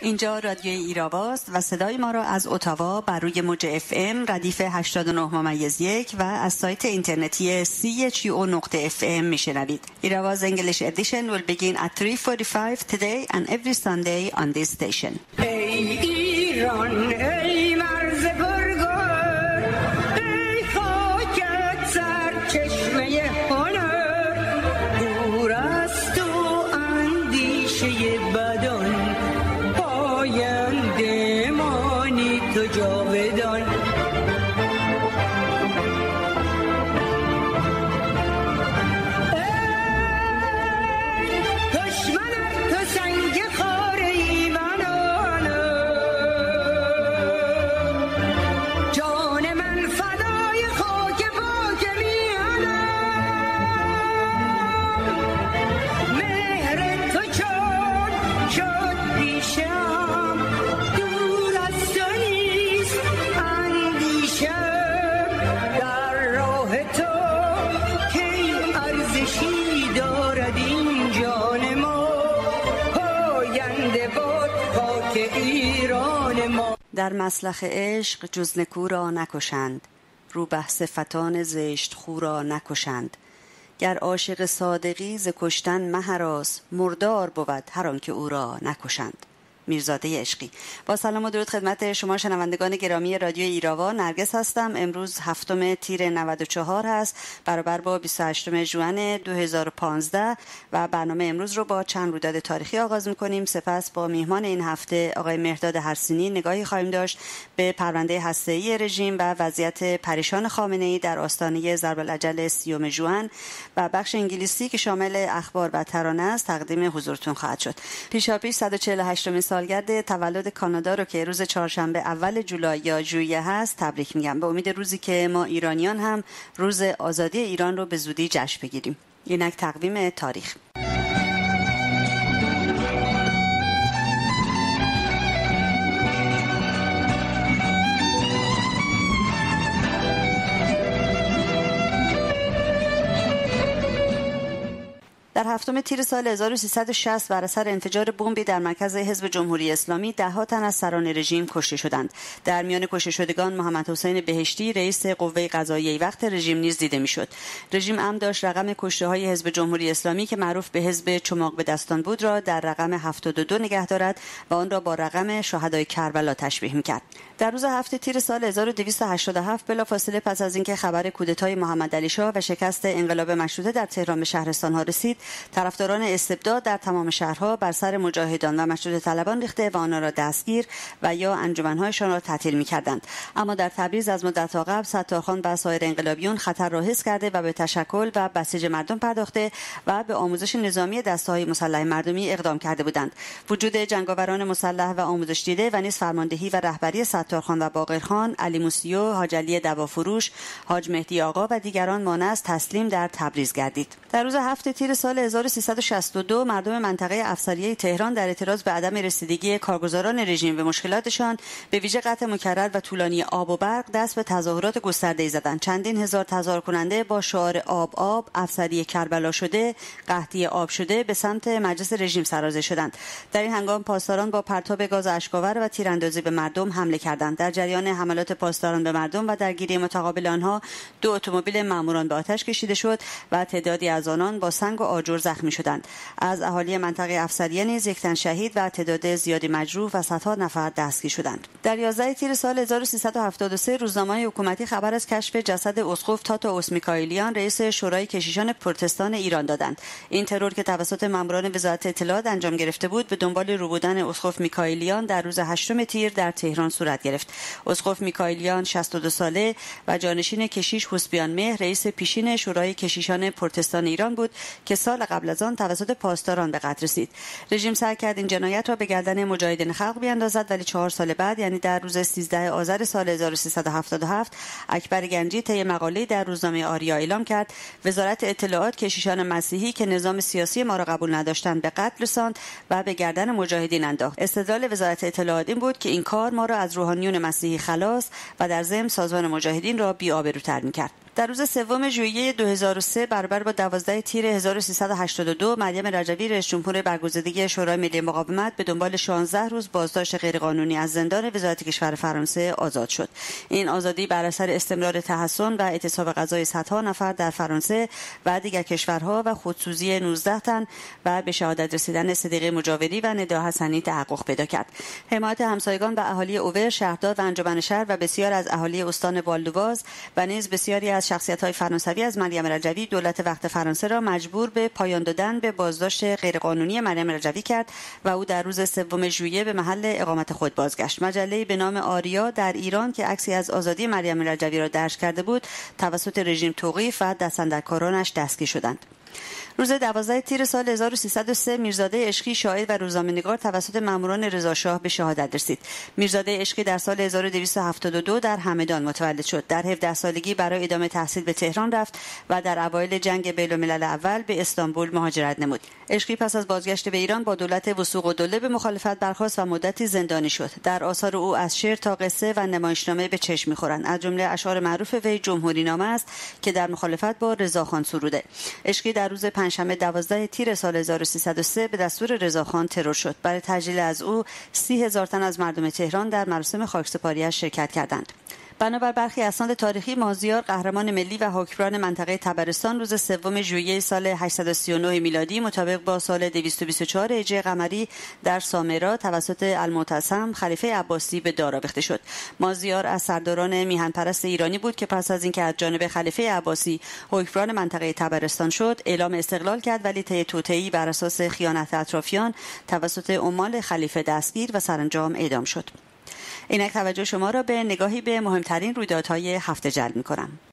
اینجا رادیوی ایراواست و صدای ما را از اتاوا بر روی موج اف ام ردیف 89 ممیز یک و از سایت اینترنتی او نقطه اف ام میشنوید. IrAva's English edition will begin at 3.45 today and every Sunday on this station. ای ایران در مسلخ عشق جز نکو را نکشند. رو بحث فتان زشت خو را نکشند. گر عاشق صادقی ز کشتن مهراس مردار بود هر که او را نکشند. میرزاده عشقی. با سلام و درود خدمت شما شنوندگان گرامی رادیو ایراوا. نرگس هستم. امروز هفتم تیر 94 هست. برابر با 28 ژوئن 2015 و برنامه امروز رو با چند رویداد تاریخی آغاز می‌کنیم. سپس با میهمان این هفته آقای مهداد هرسینی نگاهی خواهیم داشت به پرونده هسته‌ای رژیم و وضعیت پریشان خامنه ای در آستانه ضرب العجل سیوم ژوئن و بخش انگلیسی که شامل اخبار و ترانه است تقدیم حضورتون خواهد شد. پیشاپیش 148 سال سالگرد تولد کانادا رو که روز چهارشنبه اول جولای یا ژوئیه هست تبریک میگم. به امید روزی که ما ایرانیان هم روز آزادی ایران رو به زودی جشن بگیریم. اینک تقویم تاریخ. در هفتم تیر سال 1360 بر اثر انفجار بمبی در مرکز حزب جمهوری اسلامی ده تن از سران رژیم کشته شدند. در میان کشته شدگان محمد حسین بهشتی رئیس قوه قضاییه وقت رژیم نیز دیده می‌شد. رژیم ام داشت رقم کشته های حزب جمهوری اسلامی که معروف به حزب چماق به دستان بود را در رقم 72 نگه دارد و آن را با رقم شهدای کربلا تشبیه می‌کرد. در روز هفته تیر سال 1287 بلافاصله پس از اینکه خبر کودتای محمد علی شاه و شکست انقلاب مشروطه در تهران به شهرستان ها رسید طرفداران استبداد در تمام شهرها بر سر مجاهدان و مشروط طلبان ریخته و آنها را دستگیر و یا انجمنهایشان را تعطیل می‌کردند. اما در تبریز از مدت قبل ستارخان و سایر انقلابیون خطر را حس کرده و به تشکل و بسیج مردم پرداخته و به آموزش نظامی های مسلح مردمی اقدام کرده بودند. وجود جنگاوران مسلح و آموزش دیده و نیز فرماندهی و رهبری ستارخان و باقرخان علی موسیو حاج علی دوافروش حاج مهدی آقا و دیگران مانع تسلیم در تبریز گردید. در روز هفت تیر سال 1362 مردم منطقه افسریه تهران در اعتراض به عدم رسیدگی کارگزاران رژیم به مشکلاتشان به ویژه قطع مکرر و طولانی آب و برق دست به تظاهرات گسترده زدند. چندین هزار تظاهر کننده با شعار آب آب افسری کربلا شده قحطی آب شده به سمت مجلس رژیم سرازه شدند. در این هنگام پاسداران با پرتاب گاز اشکاور و تیراندازی به مردم حمله کردند. در جریان حملات پاسداران به مردم و درگیری متقابل آنها دو اتومبیل ماموران به آتش کشیده شد و تعدادی از آنان با سنگ و آجر زخمی شدند. از اهالی منطقه افسریه نیز یک تن شهید و تعداد زیادی مجروح و صدها نفر دستگیر شدند. در 11 تیر سال 1373 روزنامه حکومتی خبر از کشف جسد اسقف تاتو اوسمیکایلیان رئیس شورای کشیشان پروتستان ایران دادند. این ترور که توسط ماموران وزارت اطلاعات انجام گرفته بود به دنبال روبودن اسقف میکائیلیان در روز هشتم تیر در تهران صورت گرفت اسقف میکائیلیان 62 ساله و جانشین کشیش حسبیان مهر رئیس پیشین شورای کشیشان پروتستان ایران بود که سال قبل از آن توسط پاسداران به قتل رسید. رژیم سعی کرد این جنایت را به گردن مجاهدین خلق بیاندازد ولی چهار سال بعد یعنی در روز 13 آذر سال 1377 اکبر گنجی طی مقاله در روزنامه آریا اعلام کرد. وزارت اطلاعات کشیشان مسیحی که نظام سیاسی ما را قبول نداشتند به قتل رساند و به گردن مجاهدین انداخت. استدلال وزارت اطلاعات این بود که این کار ما را از روحانیون مسیحی خلاص و در ضمن سازمان مجاهدین را بی آبروتر می‌کرد. در روز سوم ژوئیه 2003 برابر با 12 تیر 1382 مریم رجوی رئیس جمهور برگزیدگی شورای ملی مقاومت به دنبال 16 روز بازداشت غیرقانونی از زندان وزارت کشور فرانسه آزاد شد. این آزادی بر اثر استمرار تحسن و اعتصاب غذای صدها نفر در فرانسه و دیگر کشورها و خودسوزی 19 تن و به شهادت رسیدن صدیقه مجاوری و ندا حسنی تحقق پیدا کرد. حمایت همسایگان و اهالی اوور شهردار و انجمن شهر و بسیار از اهالی استان والدواز و نیز بسیاری از شخصیت های فرانسوی از مریم رجوی دولت وقت فرانسه را مجبور به پایان دادن به بازداشت غیرقانونی مریم رجوی کرد و او در روز سوم ژوئیه به محل اقامت خود بازگشت. مجله به نام آریا در ایران که عکسی از آزادی مریم رجوی را درج کرده بود توسط رژیم توقیف و دستندرکارانش دستگیر شدند. روز 12 تیر سال 1303 میرزاده عشقی شاعر و روزنامه‌نگار توسط ماموران رضاشاه به شهادت رسید. میرزاده عشقی در سال 1272 در همدان متولد شد. در 17 سالگی برای ادامه تحصیل به تهران رفت و در اوایل جنگ بین‌الملل اول به استانبول مهاجرت نمود. عشقی پس از بازگشت به ایران با دولت وسوق و دوله به مخالفت برخاست و مدتی زندانی شد. در آثار او از شعر تا قصه و نمایشنامه به چشم می‌خورند. از جمله اشعار معروف وی جمهوری نامه است که در مخالفت با رضاخان سروده. عشقی در روز پنجشنبه 12 تیر سال 1303 به دستور رضاخان ترور شد. برای تجلیل از او سی هزار تن از مردم تهران در مراسم خاکسپاریش شرکت کردند. بنابر برخی اسناد تاریخی مازیار قهرمان ملی و حکمران منطقه تبرستان روز سوم ژوئیه سال 839 میلادی مطابق با سال 224 هجری قمری در سامرا توسط المعتصم خلیفه عباسی به دار آویخته شد. مازیار از سرداران میهن پرست ایرانی بود که پس از اینکه از جانب خلیفه عباسی حکمران منطقه تبرستان شد اعلام استقلال کرد ولی طی توطئه‌ای بر اساس خیانت اطرافیان توسط عمال خلیفه دستگیر و سرانجام اعدام شد. اینک توجه شما را به نگاهی به مهمترین رویدادهای هفته جلب می کنم.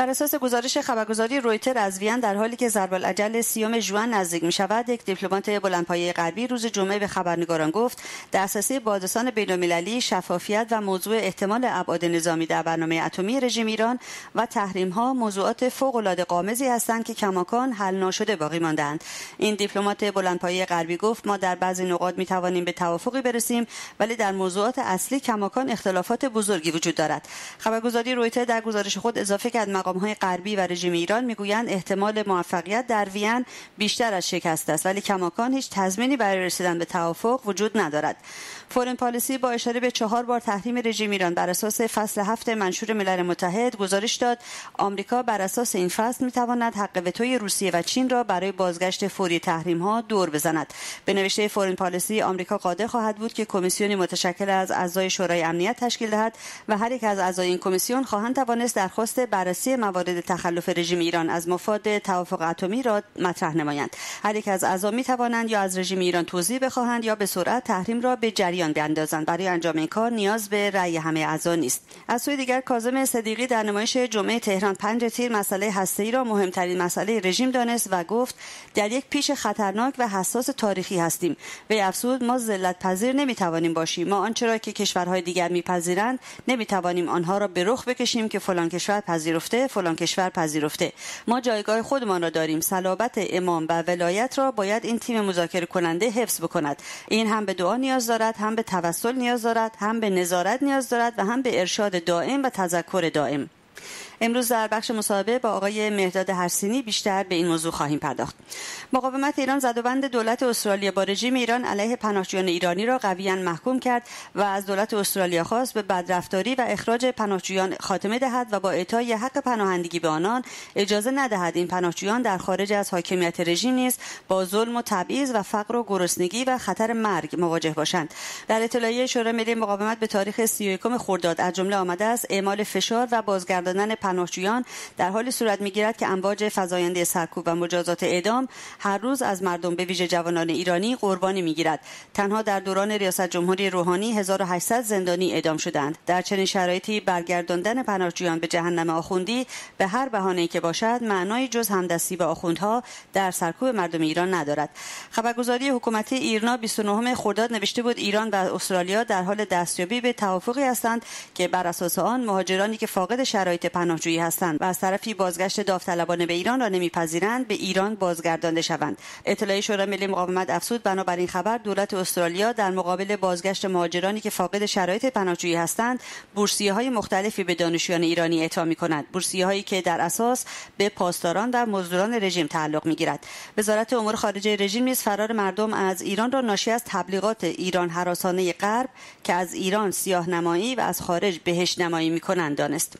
بر اساس گزارش خبرگزاری رویتر از وین در حالی که ضرب الاجل سی‌ام ژوئن نزدیک می شود یک دیپلمات بلندپایه غربی روز جمعه به خبرنگاران گفت دسترسی بازرسان بینالمللی شفافیت و موضوع احتمال ابعاد نظامی در برنامه اتمی رژیم ایران و تحریم ها موضوعات فوق العاده غامضی هستند که کماکان حل ناشده باقی ماندند. این دیپلمات بلندپایه غربی گفت ما در بعضی نقاط می توانیم به توافقی برسیم ولی در موضوعات اصلی کماکان اختلافات بزرگی وجود دارد. خبرگزاری رویتر در گزارش خود اضافه کرد های غربی و رژیم ایران می‌گویند احتمال موفقیت در وین بیشتر از شکست است ولی کماکان هیچ تضمینی برای رسیدن به توافق وجود ندارد. فورن پالیسی با اشاره به چهار بار تحریم رژیم ایران بر اساس فصل هفت منشور ملل متحد گزارش داد آمریکا بر اساس این فصل می‌تواند حق وتوی روسیه و چین را برای بازگشت فوری تحریم ها دور بزند. به نوشته فورن پالیسی آمریکا قادر خواهد بود که کمیسیونی متشکل از اعضای شورای امنیت تشکیل دهد و هر یک از اعضای این کمیسیون خواهند توانست درخواست بررسی موارد تخلف رژیم ایران از مفاد توافق اتمی را مطرح نمایند. هر یک از اعضا می توانند یا از رژیم ایران توضیح بخواهند یا به سرعت تحریم را به جریان بیاندازند برای انجام این کار نیاز به رأی همه اعضا نیست. از سوی دیگر کاظم صدیقی در نمایش جمعه تهران پنج تیر مسئله هسته‌ای را مهمترین مسئله رژیم دانست و گفت در یک پیش خطرناک و حساس تاریخی هستیم. وی افزود ما ذلت پذیر نمی‌توانیم باشیم. ما آنچه را که کشورهای دیگر میپذیرند نمی‌توانیم آنها را به رخ بکشیم که فلان کشور پذیرفته فلان کشور پذیرفته. ما جایگاه خودمان را داریم. صلابت امام و ولایت را باید این تیم مذاکره کننده حفظ بکند. این هم به دعا نیاز دارد هم به توسل نیاز دارد هم به نظارت نیاز دارد و هم به ارشاد دائم و تذکر دائم. امروز در بخش مصاحبه با آقای مهداد هرسینی بیشتر به این موضوع خواهیم پرداخت. مقاومت ایران زدوبند دولت استرالیا با رژیم ایران علیه پناهجویان ایرانی را قویا محکوم کرد و از دولت استرالیا خواست به بدرفتاری و اخراج پناهجویان خاتمه دهد و با اعطای حق پناهندگی به آنان اجازه ندهد این پناهجویان در خارج از حاکمیت رژیم نیز با ظلم و تبعیض و فقر و گرسنگی و خطر مرگ مواجه باشند. در اطلاعیه شورای ملی مقاومت به تاریخ 31 خرداد از جمله آمده است. اعمال فشار و بازگرداندن پناهجویان در حالی صورت می‌گیرد که امواج فزاینده سرکوب و مجازات اعدام هر روز از مردم به ویژه جوانان ایرانی قربانی می‌گیرد. تنها در دوران ریاست جمهوری روحانی 1800 زندانی اعدام شدند در چنین شرایطی برگرداندن پناهجویان به جهنم آخوندی به هر بهانه‌ای که باشد معنای جز همدستی به آخوندها در سرکوب مردم ایران ندارد. خبرگزاری حکومتی ایرنا 29 خرداد نوشته بود ایران و استرالیا در حال دستیابی به توافقی هستند که بر اساس آن مهاجرانی که فاقد شرایط پناه پناهجویی هستند و از طرفی بازگشت داوطلبانه به ایران را نمیپذیرند به ایران بازگردانده شوند. اطلاعیه شورای ملی مقاومت افزود. بنابراین خبر دولت استرالیا در مقابل بازگشت مهاجرانی که فاقد شرایط پناهجویی هستند بورسیه های مختلفی به دانشجویان ایرانی اعطا می کند بورسیه هایی که در اساس به پاسداران و مزدوران رژیم تعلق می گیرد وزارت امور خارجه رژیم نیز فرار مردم از ایران را ناشی از تبلیغات ایران حراسانه غرب که از ایران سیاه نمایی و از خارج بهش نمایی می کنند دانست.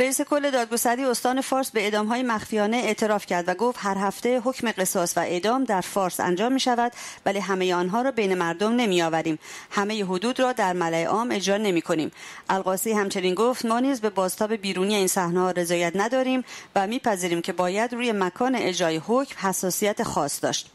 رئیس کل دادگستری استان فارس به های مخفیانه اعتراف کرد و گفت هر هفته حکم قصاص و اعدام در فارس انجام می شود ولی همه آنها را بین مردم نمی آوریم همه حدود را در ملع عام اجرا نمی کنیم القاسی همچنین گفت ما نیز به بازتاب بیرونی این صحنه ها رضایت نداریم و میپذیریم که باید روی مکان اجرای حکم حساسیت خاص داشت.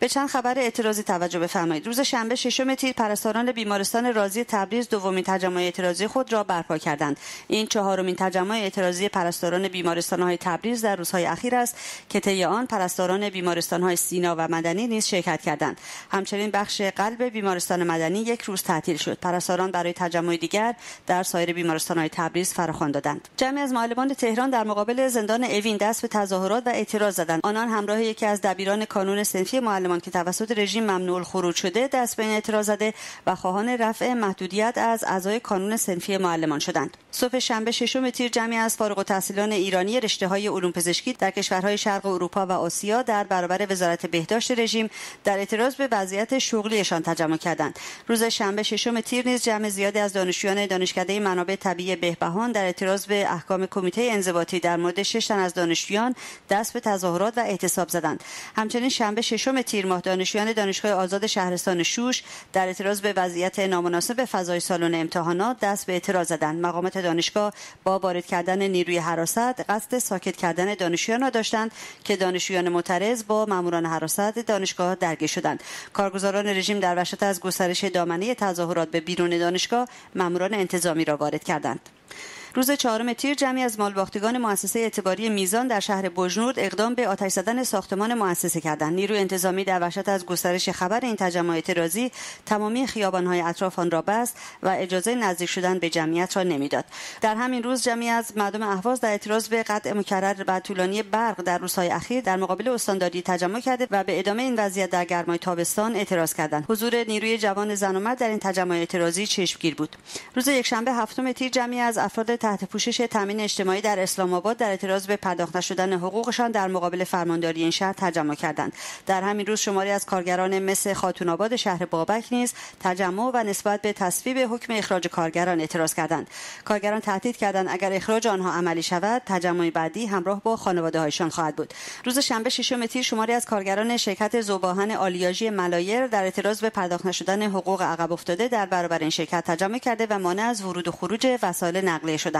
به چند خبر اعتراضی توجه بفرمایید. روز شنبه ششم تیر پرستاران بیمارستان رازی تبریز دومین تجمع اعتراضی خود را برپا کردند. این چهارمین تجمع اعتراضی پرستاران بیمارستان های تبریز در روزهای اخیر است که طی آن پرستاران بیمارستان های سینا و مدنی نیز شرکت کردند. همچنین بخش قلب بیمارستان مدنی یک روز تعطیل شد. پرستاران برای تجمع دیگر در سایر بیمارستان های تبریز فراخوان دادند. جمعی از معلمان تهران در مقابل زندان اوین دست به تظاهرات و اعتراض زدند. آنان همراه یکی از دبیران کانون صنفی معلمان که توسط رژیم ممنوع خروج شده دست به این اعتراض زده و خواهان رفع محدودیت از اعضای کانون صنفی معلمان شدند. صبح شنبه ششم تیر جمعی از فارغ التحصیلان ایرانی رشته های علوم پزشکی در کشورهای شرق اروپا و آسیا در برابر وزارت بهداشت رژیم در اعتراض به وضعیت شغلیشان تجمع کردند. روز شنبه ششم تیر نیز جمع زیادی از دانشجویان دانشکده منابع طبیعی بهبهان در اعتراض به احکام کمیته انضباطی در مورد شش تن از دانشجویان دست به تظاهرات و اعتصاب زدند. همچنین شنبه ششم تیر ماه دانشجویان دانشگاه آزاد شهرستان شوش در اعتراض به وضعیت نامناسب فضای سالن امتحانات دست به اعتراض زدند. مقامات دانشگاه با وارد کردن نیروی حراست قصد ساکت کردن دانشجویان را داشتند که دانشجویان معترض با ماموران حراست دانشگاه درگیر شدند. کارگزاران رژیم در وحشت از گسترش دامنه تظاهرات به بیرون دانشگاه ماموران انتظامی را وارد کردند. روز چهارم تیر جمعی از مالباختگان مؤسسه اعتباری میزان در شهر بجنورد اقدام به آتش زدن ساختمان مؤسسه کردند. نیروی انتظامی در وحشت از گسترش خبر این تجمع اعتراضی تمامی خیابانهای اطراف آن را بست و اجازه نزدیک شدن به جمعیت را نمی‌داد. در همین روز جمعی از مردم اهواز در اعتراض به قطع مکرر و طولانی برق در روزهای اخیر در مقابل استانداری تجمع کرده و به ادامه این وضعیت در گرمای تابستان اعتراض کردند. حضور نیروی جوان زن و مرد در این تجمع اعتراضی چشمگیر بود. روز یکشنبه هفتم تیر جمعی از افراد تحت پوشش تامین اجتماعی در اسلام آباد در اعتراض به پرداخت نشدن حقوقشان در مقابل فرمانداری این شهر تجمع کردند. در همین روز شماری از کارگران مثل خاتون آباد شهر بابک نیز تجمع و نسبت به تصویب حکم اخراج کارگران اعتراض کردند. کارگران تهدید کردند اگر اخراج آنها عملی شود تجمع بعدی همراه با خانواده هایشان خواهد بود. روز شنبه ششم تیر شماری از کارگران شرکت زوباهن آلیاژی ملایر در اعتراض به پرداخت نشدن حقوق عقب افتاده در برابر این شرکت تجمع کرده و مانع از ورود و خروج وسایل نقلیه شدند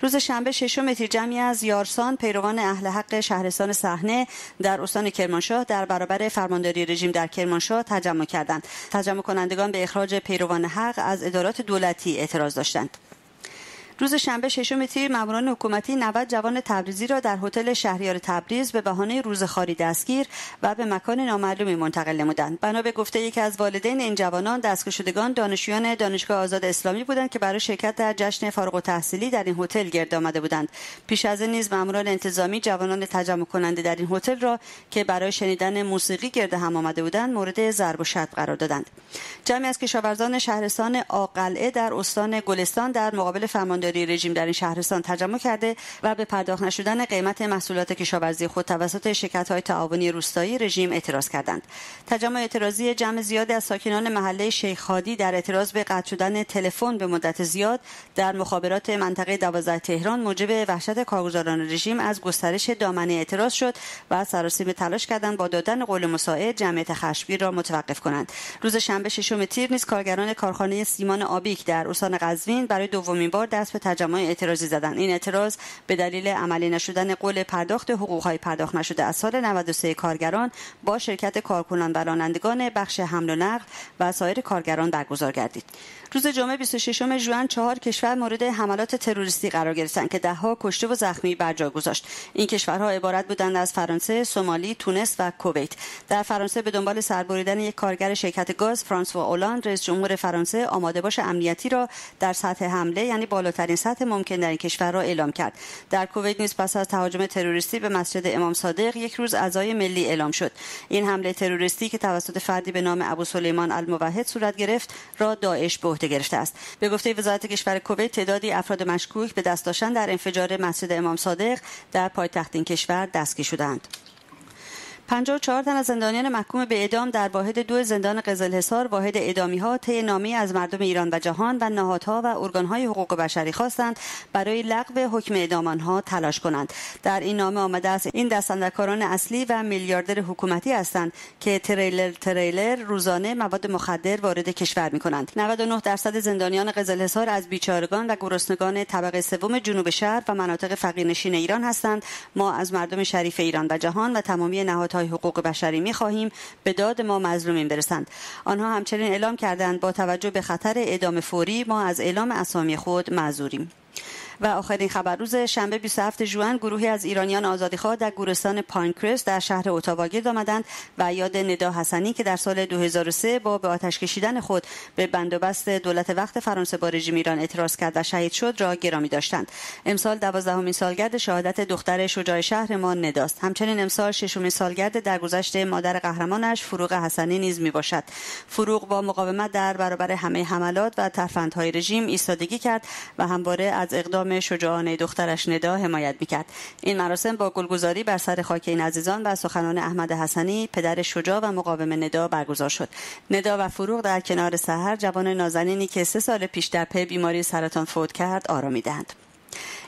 روز شنبه ششم تیر جمعی از یارسان پیروان اهل حق شهرستان صحنه در استان کرمانشاه در برابر فرمانداری رژیم در کرمانشاه تجمع کردند. تجمع کنندگان به اخراج پیروان حق از ادارات دولتی اعتراض داشتند. روز شنبه ششم تیر ماموران حکومتی 90 جوان تبریزی را در هتل شهریار تبریز به بهانه روزخواری دستگیر و به مکان نامعلومی منتقل نمودند. بنا به گفته یکی از والدین این جوانان دستگیر شدگان دانشجویان دانشگاه آزاد اسلامی بودند که برای شرکت در جشن فارغ التحصیلی در این هتل گرد آمده بودند. پیش از این نیز ماموران انتظامی جوانان تجمع کننده در این هتل را که برای شنیدن موسیقی گرد هم آمده بودند مورد ضرب و شتم قرار دادند. جمعی از کشاورزان شهرستان آقلعه در استان گلستان در مقابل فرمانداری رژیم در این شهرستان تجمع کرده و به پرداخت نشدن قیمت محصولات کشاورزی خود توسط شرکت های تعاونی روستایی رژیم اعتراض کردند. تجمع اعتراضی جمع زیادی از ساکنان محله شیخ خادی در اعتراض به قطع شدن تلفن به مدت زیاد در مخابرات منطقه 12 تهران موجب وحشت کارگزاران رژیم از گسترش دامنه اعتراض شد و سراسیم تلاش کردند با دادن قول مساعد جمعیت خشبگیر را متوقف کنند. روز شنبه ششم تیر نیز کارگران کارخانه سیمان آبیک در استان قزوین برای دومین بار دست به تجمع اعتراضی زدند این اعتراض به دلیل عملی نشدن قول پرداخت حقوقهای پرداخت نشده. از سال 93 کارگران با شرکت کارکنان و رانندگان بخش حمل و نقل و سایر کارگران برگزار گردید. روز جمعه 26 ژوئن چهار کشور مورد حملات تروریستی قرار گرفتند که دهها کشته و زخمی بر جای گذاشت. این کشورها عبارت بودند از فرانسه، سومالی، تونس و کویت. در فرانسه به دنبال سربریدن یک کارگر شرکت گاز فرانسوا اولاند رئیس جمهور فرانسه آماده باش امنیتی را در سطح حمله یعنی بالاتر بالاترین سطح ممکن در این کشور را اعلام کرد. در کویت نیز پس از تهاجم تروریستی به مسجد امام صادق یک روز عزای ملی اعلام شد. این حمله تروریستی که توسط فردی به نام ابو سلیمان الموحد صورت گرفت را داعش به عهده گرفته است. به گفته وزارت کشور کویت تعدادی افراد مشکوک به دست داشتن در انفجار مسجد امام صادق در پایتخت این کشور دستگیر شدند. 54 تن از زندانیان محکوم به اعدام در واحد دو زندان قزلحصار واحد اعدامی ها طی نامه از مردم ایران و جهان و نهادها و ارگانهای حقوق بشری خواستند برای لغو حکم اعدام آنها تلاش کنند. در این نامه آمده است این دستندرکاران اصلی و میلیاردر حکومتی هستند که تریلر تریلر روزانه مواد مخدر وارد کشور می کنند 99 درصد زندانیان قزلحصار از بیچارگان و گرسنگان طبقه سوم جنوب شهر و مناطق فقیرنشین ایران هستند. ما از مردم شریف ایران و جهان و تمامی نهادهای حقوق بشری می خواهیم. به داد ما مظلومین برسند. آنها همچنین اعلام کردند با توجه به خطر اعدام فوری ما از اعلام اسامی خود معذوریم. و آخرین خبر روز شنبه 27 ژوئن گروهی از ایرانیان آزادیخواه در گورستان پاینکرست در شهر اتاوا گرد آمدند و یاد ندا حسنی که در سال 2003 با به آتش کشیدن خود به بندوبست دولت وقت فرانسه با رژیم ایران اعتراض کرد و شهید شد را گرامی داشتند. امسال دوازدهمین سالگرد شهادت دختر شجاع شهرمان نداست. همچنین امسال ششمین سالگرد درگذشت مادر قهرمانش فروغ حسنی نیز می باشد فروغ با مقاومت در برابر همه حملات و ترفندهای رژیم ایستادگی کرد و همواره از اقدام شجاعانه دخترش ندا حمایت می‌کرد. این مراسم با گلگذاری بر سر خاک این عزیزان و سخنان احمد حسنی پدر شجاع و مقاوم ندا برگزار شد. ندا و فروغ در کنار سحر جوان نازنینی که سه سال پیش در پی بیماری سرطان فوت کرد آرامیدند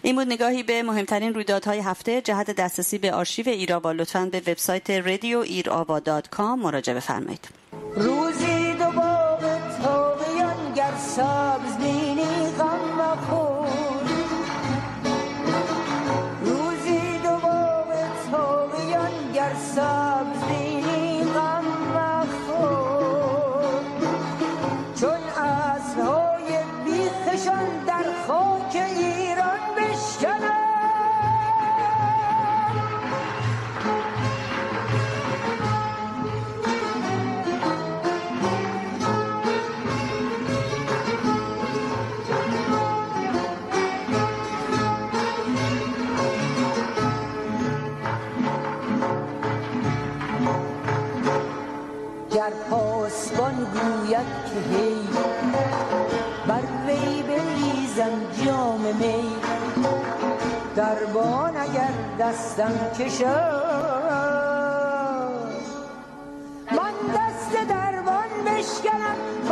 این بود نگاهی به مهمترین رویدادهای هفته جهت دسترسی به آرشیو ایراوا لطفا به وبسایت رادیو com مراجعه بفرمایید. روزی گوید که هی بر وی بریزم جام می. دربان اگر دستم کشد من دست دربان بشکنم.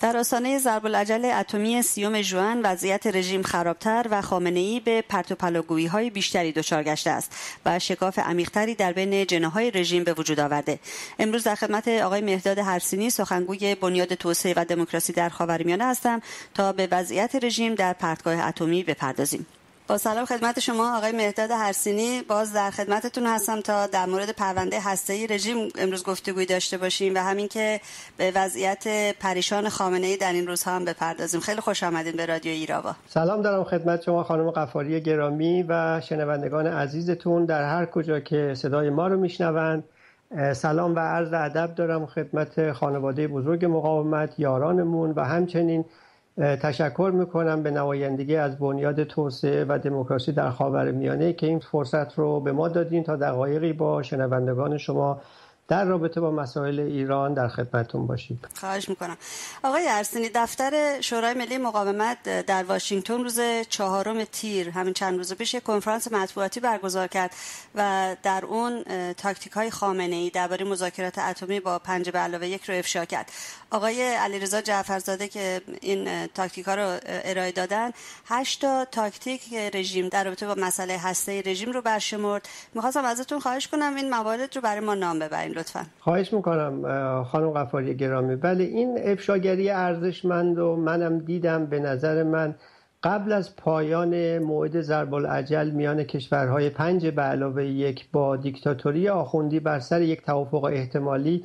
در آستانه ضرب العجل اتمی سیوم ژوئن وضعیت رژیم خرابتر و خامنه ای به پرت و های بیشتری دچار گشته است و شکاف عمیقتری در بین جناهای رژیم به وجود آورده. امروز در خدمت آقای مهداد هرسینی سخنگوی بنیاد توسعه و دموکراسی در خاورمیانه هستم تا به وضعیت رژیم در پرتگاه اتمی بپردازیم. با سلام خدمت شما آقای مهداد هرسینی باز در خدمتتون هستم تا در مورد پرونده هسته رژیم امروز گفتگوی داشته باشیم و همین که به وضعیت پریشان خامنه ای در این روزها هم بپردازیم. خیلی خوش آمدین به رادیو ایراوا. سلام دارم خدمت شما خانم قفاری گرامی و شنوندگان عزیزتون در هر کجا که صدای ما رو میشنوند. سلام و عرض ادب دارم خدمت خانواده بزرگ مقاومت یارانمون و همچنین تشکر می‌کنم به نمایندگی از بنیاد توسعه و دموکراسی در خاور میانه که این فرصت رو به ما دادین تا دقایقی با شنوندگان شما در رابطه با مسائل ایران در خدمتون باشیم. خواهش می‌کنم. آقای هرسینی دفتر شورای ملی مقاومت در واشنگتن روز چهارم تیر همین چند روز پیش کنفرانس مطبوعاتی برگزار کرد و در اون تاکتیک های خامنه ای درباره مذاکرات اتمی با پنج به علاوه یک رو افشا کرد. آقای علیرضا جعفرزاده که این تاکتیک ها رو ارائه دادن هشت تا تاکتیک رژیم در رابطه با مسئله هسته‌ای رژیم رو برشمرد. می‌خواستم ازتون خواهش کنم این موارد رو برای ما نام ببرین لطفا. خواهش می‌کنم خانم قفاری گرامی. بله این افشاگری ارزشمند و منم دیدم به نظر من قبل از پایان موعد ضرب العجل میان کشورهای پنج به علاوه یک با دیکتاتوری آخوندی بر سر یک توافق احتمالی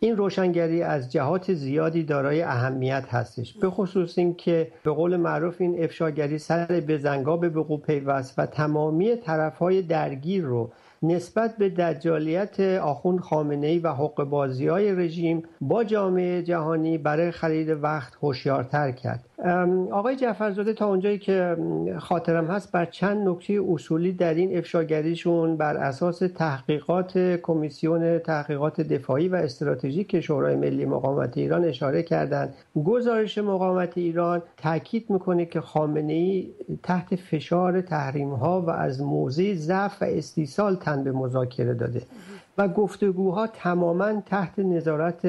این روشنگری از جهات زیادی دارای اهمیت هستش. به خصوص اینکه به قول معروف این افشاگری سر به زنگا به وقوع پیوست و تمامی طرفهای درگیر رو نسبت به دجالیت آخوند خامنه ای و حق بازی های رژیم با جامعه جهانی برای خرید وقت هوشیارتر کرد. آقای جعفرزاده تا اونجایی که خاطرم هست بر چند نکته اصولی در این افشاگریشون بر اساس تحقیقات کمیسیون تحقیقات دفاعی و استراتژیک شورای ملی مقاومت ایران اشاره کردند. گزارش مقاومت ایران تاکید می‌کنه که خامنه ای تحت فشار تحریم ها و از موضع ضعف و استیصال تن به مذاکره داده. و گفتگوها تماما تحت نظارت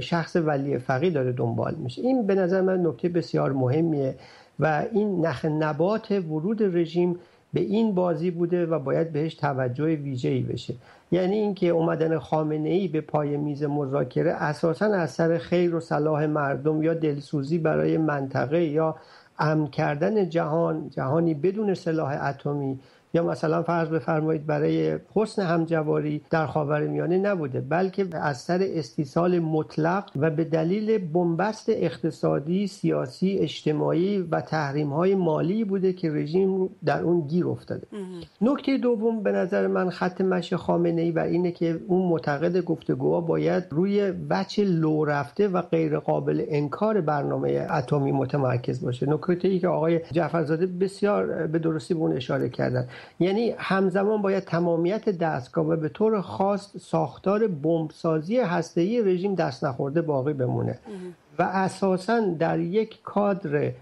شخص ولی فقی داره دنبال میشه. این به نظر من نکته بسیار مهمیه و این نخ نبات ورود رژیم به این بازی بوده و باید بهش توجه ویژه‌ای بشه. یعنی اینکه اومدن خامنه ای به پای میز مذاکره اساسا از سر خیر و صلاح مردم یا دلسوزی برای منطقه یا امن کردن جهان جهانی بدون سلاح اتمی یا مثلا فرض بفرمایید برای حسن همجواری در خاورمیانه نبوده بلکه از سر استیصال مطلق و به دلیل بنبست اقتصادی سیاسی اجتماعی و تحریم های مالی بوده که رژیم در اون گیر افتاده. نکته دوم به نظر من خط مشی خامنه ای و اینه که اون معتقد گفتگوها باید روی وچه لو رفته و غیر قابل انکار برنامه اتمی متمرکز باشه. نکته ای که آقای جعفرزاده بسیار به درستی به اون اشاره کردن. یعنی همزمان باید تمامیت دستگاه و به طور خاص ساختار بمبسازی هسته‌ای رژیم دست نخورده باقی بمونه. و اساسا در یک کادر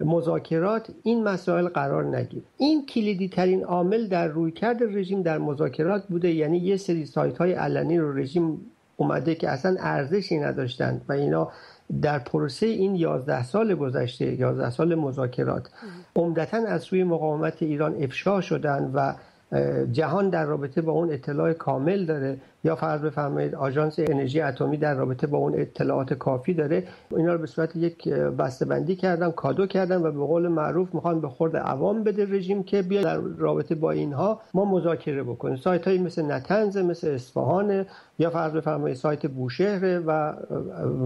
مذاکرات این مسائل قرار نگیره. این کلیدی ترین عامل در رویکرد رژیم در مذاکرات بوده یعنی یه سری سایت های علنی رو رژیم اومده که اصلا ارزشی نداشتند و اینا در پروسه این 11 سال گذشته 11 سال مذاکرات عمدتا از سوی مقاومت ایران افشا شدن و جهان در رابطه با اون اطلاع کامل داره یا فرض بفرمایید آژانس انرژی اتمی در رابطه با اون اطلاعات کافی داره. اینا رو به صورت یک بندی کردن کادو کردن و به قول معروف می‌خوان به خورد عوام بده رژیم که بیا در رابطه با اینها ما مذاکره بکنیم. سایت هایی مثل نتنز مثل اصفهان یا فرض بفرمایید سایت بوشهر و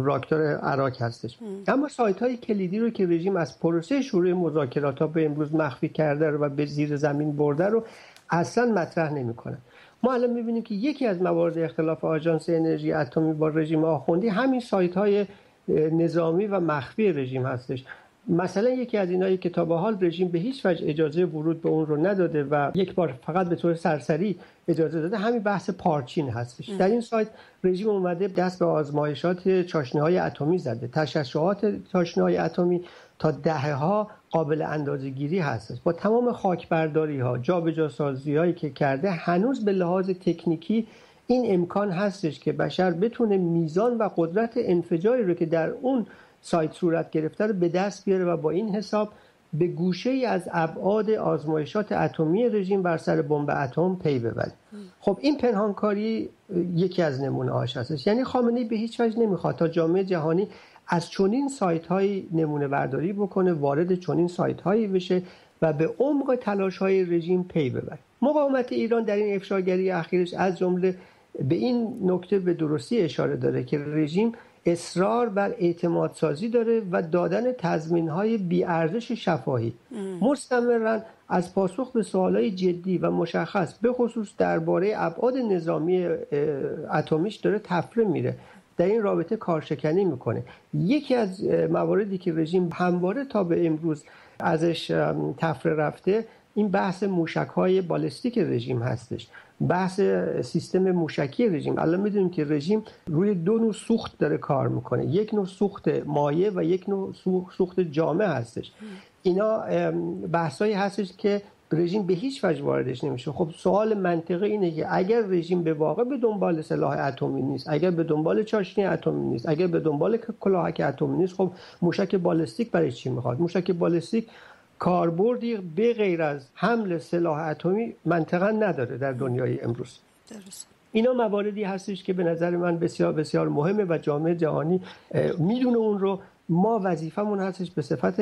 راکتور عراق هستش. اما سایت های کلیدی رو که رژیم از پروسه شروع مذاکرات ها به امروز مخفی کرده و به زیر زمین برده رو اصلا مطرح نمی‌کنن ما الان می‌بینیم که یکی از موارد اختلاف آژانس انرژی اتمی با رژیم آخوندی همین سایت های نظامی و مخفی رژیم هستش. مثلا یکی از اینایی که تا به حال رژیم به هیچ وجه اجازه ورود به اون رو نداده و یک بار فقط به طور سرسری اجازه داده همین بحث پارچین هستش. در این سایت رژیم اومده دست به آزمایشات چاشنه های اتمی زده تشعشعات چاشنه های اتمی تا دهه ها قابل اندازه گیری هست. با تمام خاکبرداری ها جابجا سازی هایی که کرده هنوز به لحاظ تکنیکی این امکان هستش که بشر بتونه میزان و قدرت انفجاری رو که در اون سایت صورت گرفته رو به دست بیاره و با این حساب به گوشه ای از ابعاد آزمایشات اتمی رژیم بر سر بمب اتم پی ببره خب این پنهانکاری یکی از نمونه هاش هستش. یعنی خامنه‌ای به هیچ وجه نمی‌خواد. تا جامعه جهانی از چنین سایت های نمونه برداری بکنه وارد چنین سایت هایی بشه و به عمق تلاش های رژیم پی ببره. مقاومت ایران در این افشاگری اخیرش از جمله به این نکته به درستی اشاره داره که رژیم اصرار بر اعتماد سازی داره و دادن تضمین های بیارزش شفاهی. مستمرا از پاسخ به سوالای جدی و مشخص به خصوص درباره ابعاد نظامی اتمیش داره تفره میره. در این رابطه کارشکنی می‌کنه. یکی از مواردی که رژیم همواره تا به امروز ازش تفره رفته این بحث موشک های بالستیک رژیم هستش. بحث سیستم موشکی رژیم. الان می‌دونیم که رژیم روی دو نوع سوخت داره کار می‌کنه. یک نوع سوخت مایع و یک نوع سوخت جامع هستش. اینا بحثایی هستش که رژیم به هیچ وجه واردش نمیشه. خب سوال منطقی اینه که اگر رژیم به واقع به دنبال سلاح اتمی نیست اگر به دنبال چاشنی اتمی نیست اگر به دنبال کلاهک اتمی نیست خب موشک بالستیک برای چی می‌خواد؟ موشک بالستیک کاربردی به غیر از حمل سلاح اتمی منطقا نداره در دنیای امروز. درست. اینا مواردی هستش که به نظر من بسیار بسیار مهمه و جامعه جهانی می‌دونه اون رو. ما وظیفمون هستش به صفت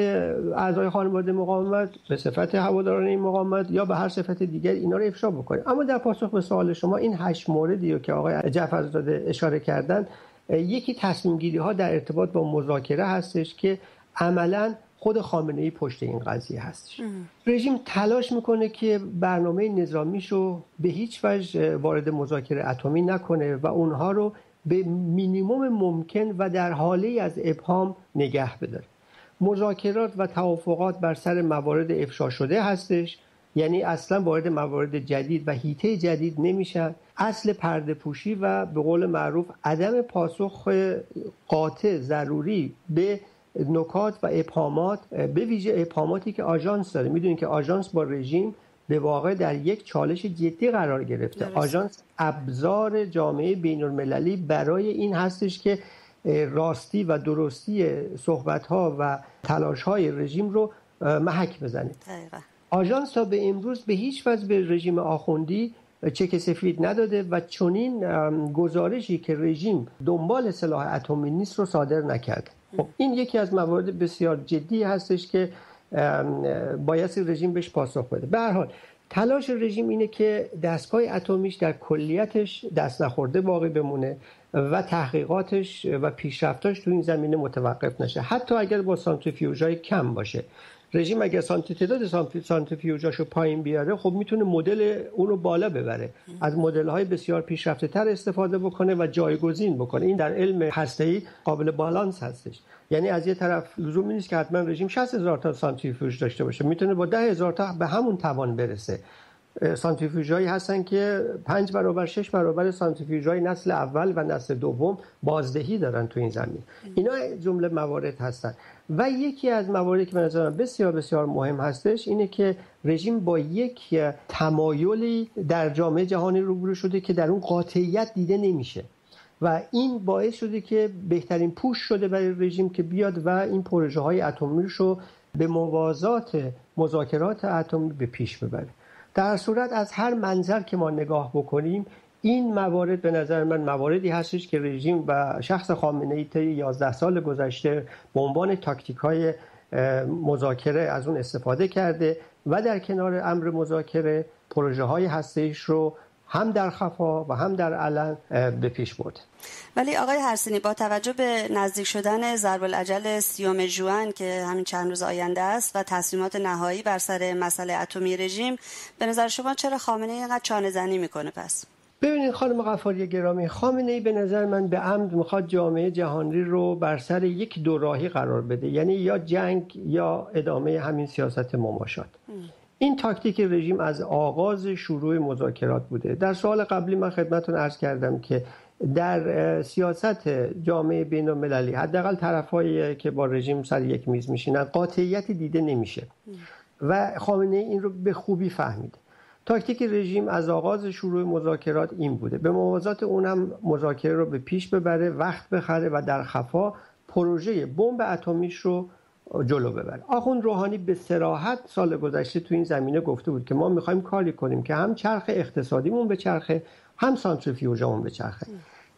اعضای خانواده مقاومت به صفت هواداران این مقاومت یا به هر صفت دیگر اینا رو افشا بکنیم. اما در پاسخ به سوال شما این هشت موردی رو که آقای جعفرزاده اشاره کردن یکی تصمیم گیری ها در ارتباط با مذاکره هستش که عملا خود خامنه ای پشت این قضیه هستش. رژیم تلاش می‌کنه که برنامه نظامیش رو به هیچ وجه وارد مذاکره اتمی نکنه و اونها رو به مینیموم ممکن و در حاله از ابهام نگه بداره مذاکرات و توافقات بر سر موارد افشا شده هستش یعنی اصلا وارد موارد جدید و هیته جدید نمیشن. اصل پرده پوشی و به قول معروف عدم پاسخ قاطع ضروری به نکات و ابهامات به ویژه ابهاماتی که آژانس داره. می‌دونید که آژانس با رژیم به واقع در یک چالش جدی قرار گرفته. آژانس ابزار جامعه بین المللی برای این هستش که راستی و درستی صحبت ها و تلاش های رژیم رو محک بزنه. آژانس تا به امروز به هیچ وجه به رژیم آخوندی چک سفید نداده و چنین گزارشی که رژیم دنبال سلاح اتمی نیست رو صادر نکرد خب این یکی از موارد بسیار جدی هستش که بایستی رژیم بهش پاسخ بده. به هر حال تلاش رژیم اینه که دستگاه اتمیش در کلیتش دست نخورده باقی بمونه و تحقیقاتش و پیشرفتاش تو این زمینه متوقف نشه. حتی اگر با سانتریفیوژهای کم باشه. رژیم اگر سانتی تعداد سانتریفیوژاشو پایین بیاره خب می‌تونه مدل اون رو بالا ببره. از مدل های بسیار پیشرفته تر استفاده بکنه و جایگزین بکنه. این در علم هسته‌ای قابل بالانس هستش. یعنی از یه طرف لزومی نیست که حتما رژیم 60 هزار تا سانتریفیوژ داشته باشه. می‌تونه با 10 هزار تا به همون توان برسه. سانتریفیوژ هایی هستن که پنج برابر شش برابر سانتریفیوژ های نسل اول و نسل دوم بازدهی دارن تو این زمین. اینا جمله موارد هستن. و یکی از مواردی که به نظر بسیار بسیار مهم هستش اینه که رژیم با یک تمایلی در جامعه جهانی روبرو شده که در اون قاطعیت دیده نمیشه. و این باعث شده که بهترین پوش شده برای رژیم که بیاد و این پروژه های اتمی رو به موازات مذاکرات اتمی به پیش ببره. در صورت از هر منظر که ما نگاه بکنیم این موارد به نظر من مواردی هستش که رژیم و شخص خامنه ای طی 11 سال گذشته به عنوان تاکتیک های مذاکره از اون استفاده کرده و در کنار امر مذاکره پروژه های هسته‌ایش رو هم در خفا و هم در علن به پیش برد. ولی آقای هرسینی با توجه به نزدیک شدن ضرب العجل سیوم جوان که همین چند روز آینده است و تصمیمات نهایی بر سر مسئله اتمی رژیم به نظر شما چرا خامنه اینقدر چانه زنی می‌کنه پس؟ ببینید خانم غفاری گرامی خامنه ای به نظر من به عمد می‌خواد جامعه جهانی رو بر سر یک دوراهی قرار بده یعنی یا جنگ یا ادامه همین سیاست مماشات. این تاکتیک رژیم از آغاز شروع مذاکرات بوده. در سوال قبلی من خدمتون عرض کردم که در سیاست جامعه بین المللی حداقل طرفایی که با رژیم سر یک میز میشینن قاطعیتی دیده نمیشه. و خامنه این رو به خوبی فهمیده. تاکتیک رژیم از آغاز شروع مذاکرات این بوده. به موازات اونم مذاکره رو به پیش ببره وقت بخره و در خفا پروژه بمب اتمیش رو جلو ببره. آخوند روحانی به سراحت سال گذشته تو این زمینه گفته بود که ما می‌خوایم کاری کنیم که هم چرخ اقتصادیمون به چرخه هم سانتریفیوژمون به چرخه.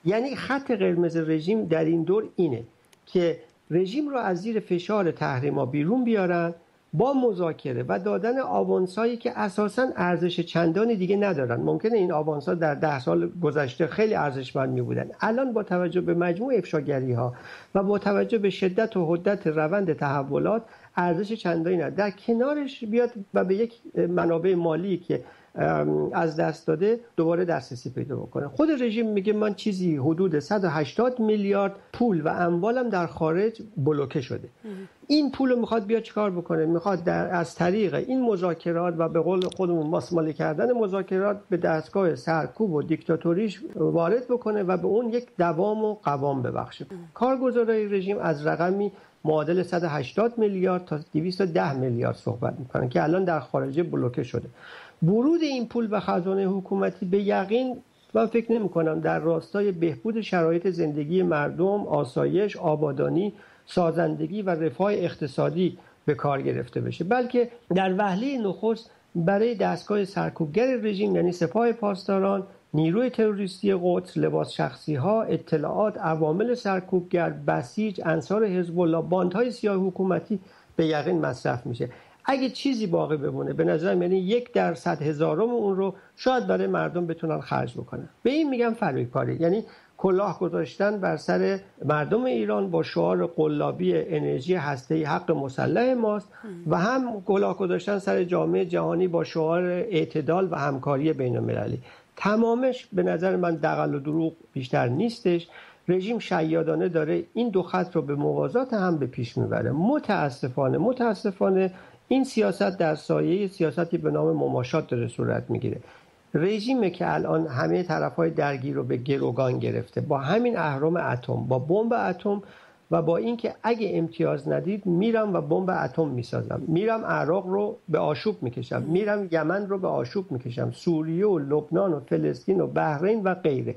یعنی خط قرمز رژیم در این دور اینه که رژیم رو از زیر فشار تحریما بیرون بیارن با مذاکره و دادن آوانسایی که اساسا ارزش چندانی دیگه ندارن. ممکنه این آوانسا در ده سال گذشته خیلی ارزشمند می بودن الان با توجه به مجموع افشاگری ها و با توجه به شدت و حدت روند تحولات ارزش چندانی نداره در کنارش بیاد و به یک منابع مالی که از دست داده دوباره دسترسی پیدا بکنه. خود رژیم میگه من چیزی حدود 180 میلیارد پول و اموالم در خارج بلوکه شده. این پول رو می‌خواد بیا چیکار بکنه؟ می‌خواد در از طریق این مذاکرات و به قول خودمون ماسمالی کردن مذاکرات به دستگاه سرکوب و دیکتاتوریش وارد بکنه و به اون یک دوام و قوام ببخشه. کارگزارای رژیم از رقمی معادل 180 میلیارد تا 210 میلیارد صحبت می‌کنن که الان در خارجه بلوکه شده. ورود این پول به خزانه حکومتی به یقین من فکر نمی کنم در راستای بهبود شرایط زندگی مردم، آسایش، آبادانی، سازندگی و رفاه اقتصادی به کار گرفته بشه. بلکه در وهله نخست برای دستگاه سرکوبگر رژیم یعنی سپاه پاسداران نیروی تروریستی قدس لباس شخصی ها اطلاعات عوامل سرکوبگر بسیج انصار حزب الله باندهای سیاه حکومتی به یقین مصرف میشه. اگه چیزی باقی بمونه به نظر یعنی یک درصد هزارم اون رو شاید برای مردم بتونن خرج بکنن. به این میگم فریبکاری. یعنی کلاه گذاشتن بر سر مردم ایران با شعار قلابی انرژی هسته حق مسلح ماست و هم کلاه گذاشتن سر جامعه جهانی با شعار اعتدال و همکاری بین المللی تمامش به نظر من دقل و دروغ بیشتر نیستش. رژیم شیادانه داره این دو خط رو به موازات هم به پیش می‌بره. متاسفانه متاسفانه این سیاست در سایه سیاستی به نام مماشات داره صورت می‌گیره. رژیمی که الان همه طرف های درگیر رو به گروگان گرفته. با همین اهرام اتم با بمب اتم و با اینکه اگه امتیاز ندید میرم و بمب اتم می‌سازم. میرم عراق رو به آشوب می‌کشم. میرم یمن رو به آشوب می‌کشم. سوریه و لبنان و فلسطین و بحرین و غیره.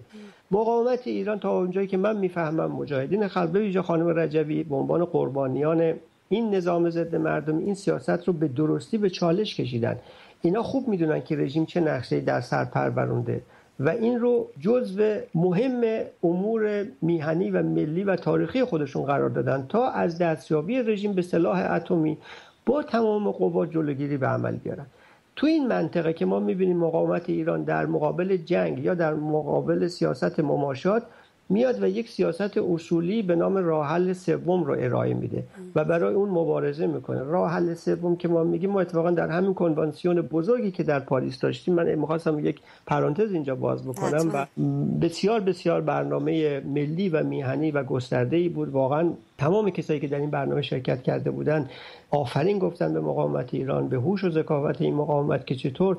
مقاومت ایران تا اونجایی که من می‌فهمم مجاهدین خلق ویژه خانم رجوی به عنوان قربانیان این نظام ضد مردم این سیاست رو به درستی به چالش کشیدن. اینا خوب می‌دونن که رژیم چه نقشه در سر پرورونده و این رو جزو مهم امور میهنی و ملی و تاریخی خودشون قرار دادن تا از دستیابی رژیم به سلاح اتمی با تمام قوا جلوگیری به عمل بیارن. تو این منطقه که ما می‌بینیم مقاومت ایران در مقابل جنگ یا در مقابل سیاست مماشات میاد و یک سیاست اصولی به نام راه حل سوم رو ارائه میده و برای اون مبارزه می‌کنه. راه حل سوم که ما میگیم ما اتفاقا در همین کنوانسیون بزرگی که در پاریس داشتیم من می‌خواستم یک پرانتز اینجا باز بکنم و بسیار بسیار برنامه ملی و میهنی و گسترده ای بود. واقعا تمام کسایی که در این برنامه شرکت کرده بودن آفرین گفتن به مقاومت ایران به هوش و ذکاوت این مقاومت که چطور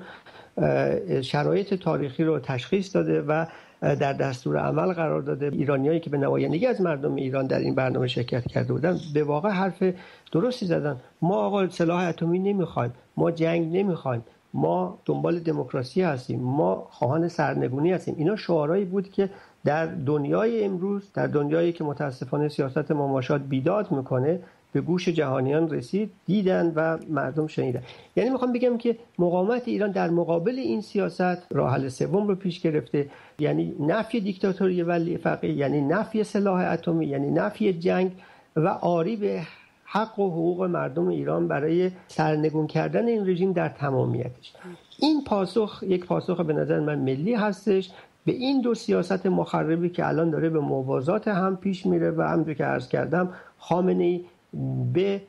شرایط تاریخی رو تشخیص داده و در دستور عمل قرار داده. ایرانیایی که به نمایندگی از مردم ایران در این برنامه شرکت کرده بودن به واقع حرف درستی زدن. ما آقا سلاح اتمی نمی‌خوایم ما جنگ نمی‌خوایم ما دنبال دموکراسی هستیم ما خواهان سرنگونی هستیم. اینا شعارهایی بود که در دنیای امروز در دنیایی که متاسفانه سیاست مماشات بیداد می‌کنه به گوش جهانیان رسید دیدن و مردم شنیدن. یعنی می‌خوام بگم که مقاومت ایران در مقابل این سیاست راه سوم رو پیش گرفته. یعنی نفی دیکتاتوری ولی فقیه یعنی نفی سلاح اتمی یعنی نفی جنگ و آری به حق و حقوق مردم ایران برای سرنگون کردن این رژیم در تمامیتش. این پاسخ یک پاسخ به نظر من ملی هستش. به این دو سیاست مخربی که الان داره به موازات هم پیش میره و همونجور که عرض کردم خامنه ای به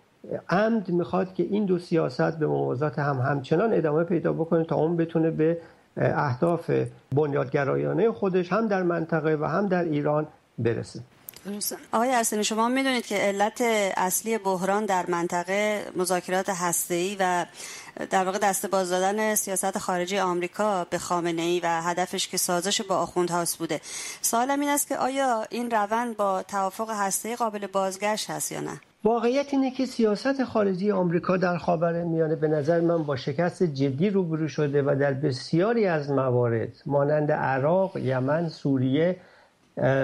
عمد می‌خواد که این دو سیاست به موازات هم همچنان ادامه پیدا بکنه تا اون بتونه به اهداف بنیادگرایانه خودش هم در منطقه و هم در ایران برسه. آقای ارسنی شما می‌دونید که علت اصلی بحران در منطقه مذاکرات هسته‌ای و در واقع دست باز دادن سیاست خارجی آمریکا به خامنه ای و هدفش که سازش با آخوندهاست بوده. سوالم این است که آیا این روند با توافق هسته‌ای قابل بازگشت هست یا نه؟ واقعیت اینه که سیاست خارجی آمریکا در خاور میانه به نظر من با شکست جدی روبرو شده و در بسیاری از موارد مانند عراق، یمن، سوریه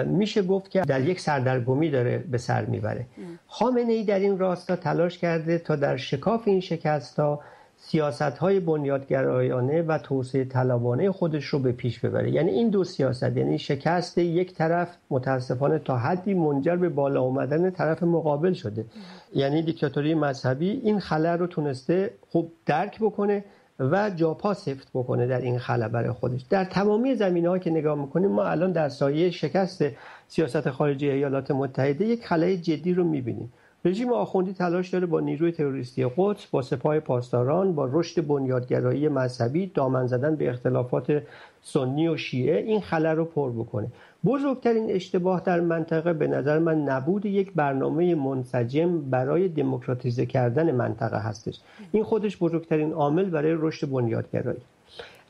میشه گفت که در یک سردرگمی داره به سر می‌بره. خامنه ای در این راستا تلاش کرده تا در شکاف این شکست ها سیاست های بنیادگرایانه و توسعه طلبانه خودش رو به پیش ببره. یعنی این دو سیاست یعنی شکست یک طرف متاسفانه تا حدی منجر به بالا آمدن طرف مقابل شده. یعنی دیکتاتوری مذهبی این خلل رو تونسته خوب درک بکنه و جاپا سفت بکنه در این خلا برای خودش. در تمامی زمینه ها که نگاه می‌کنیم ما الان در سایه شکست سیاست خارجی ایالات متحده یک خلای جدی رو می‌بینیم. رژیم آخوندی تلاش داره با نیروی تروریستی قدس با سپاه پاسداران با رشد بنیادگرایی مذهبی دامن زدن به اختلافات سنی و شیعه این خلا رو پر بکنه. بزرگترین اشتباه در منطقه به نظر من نبود یک برنامه منسجم برای دموکراتیزه کردن منطقه هستش. این خودش بزرگترین عامل برای رشد بنیادگرایی.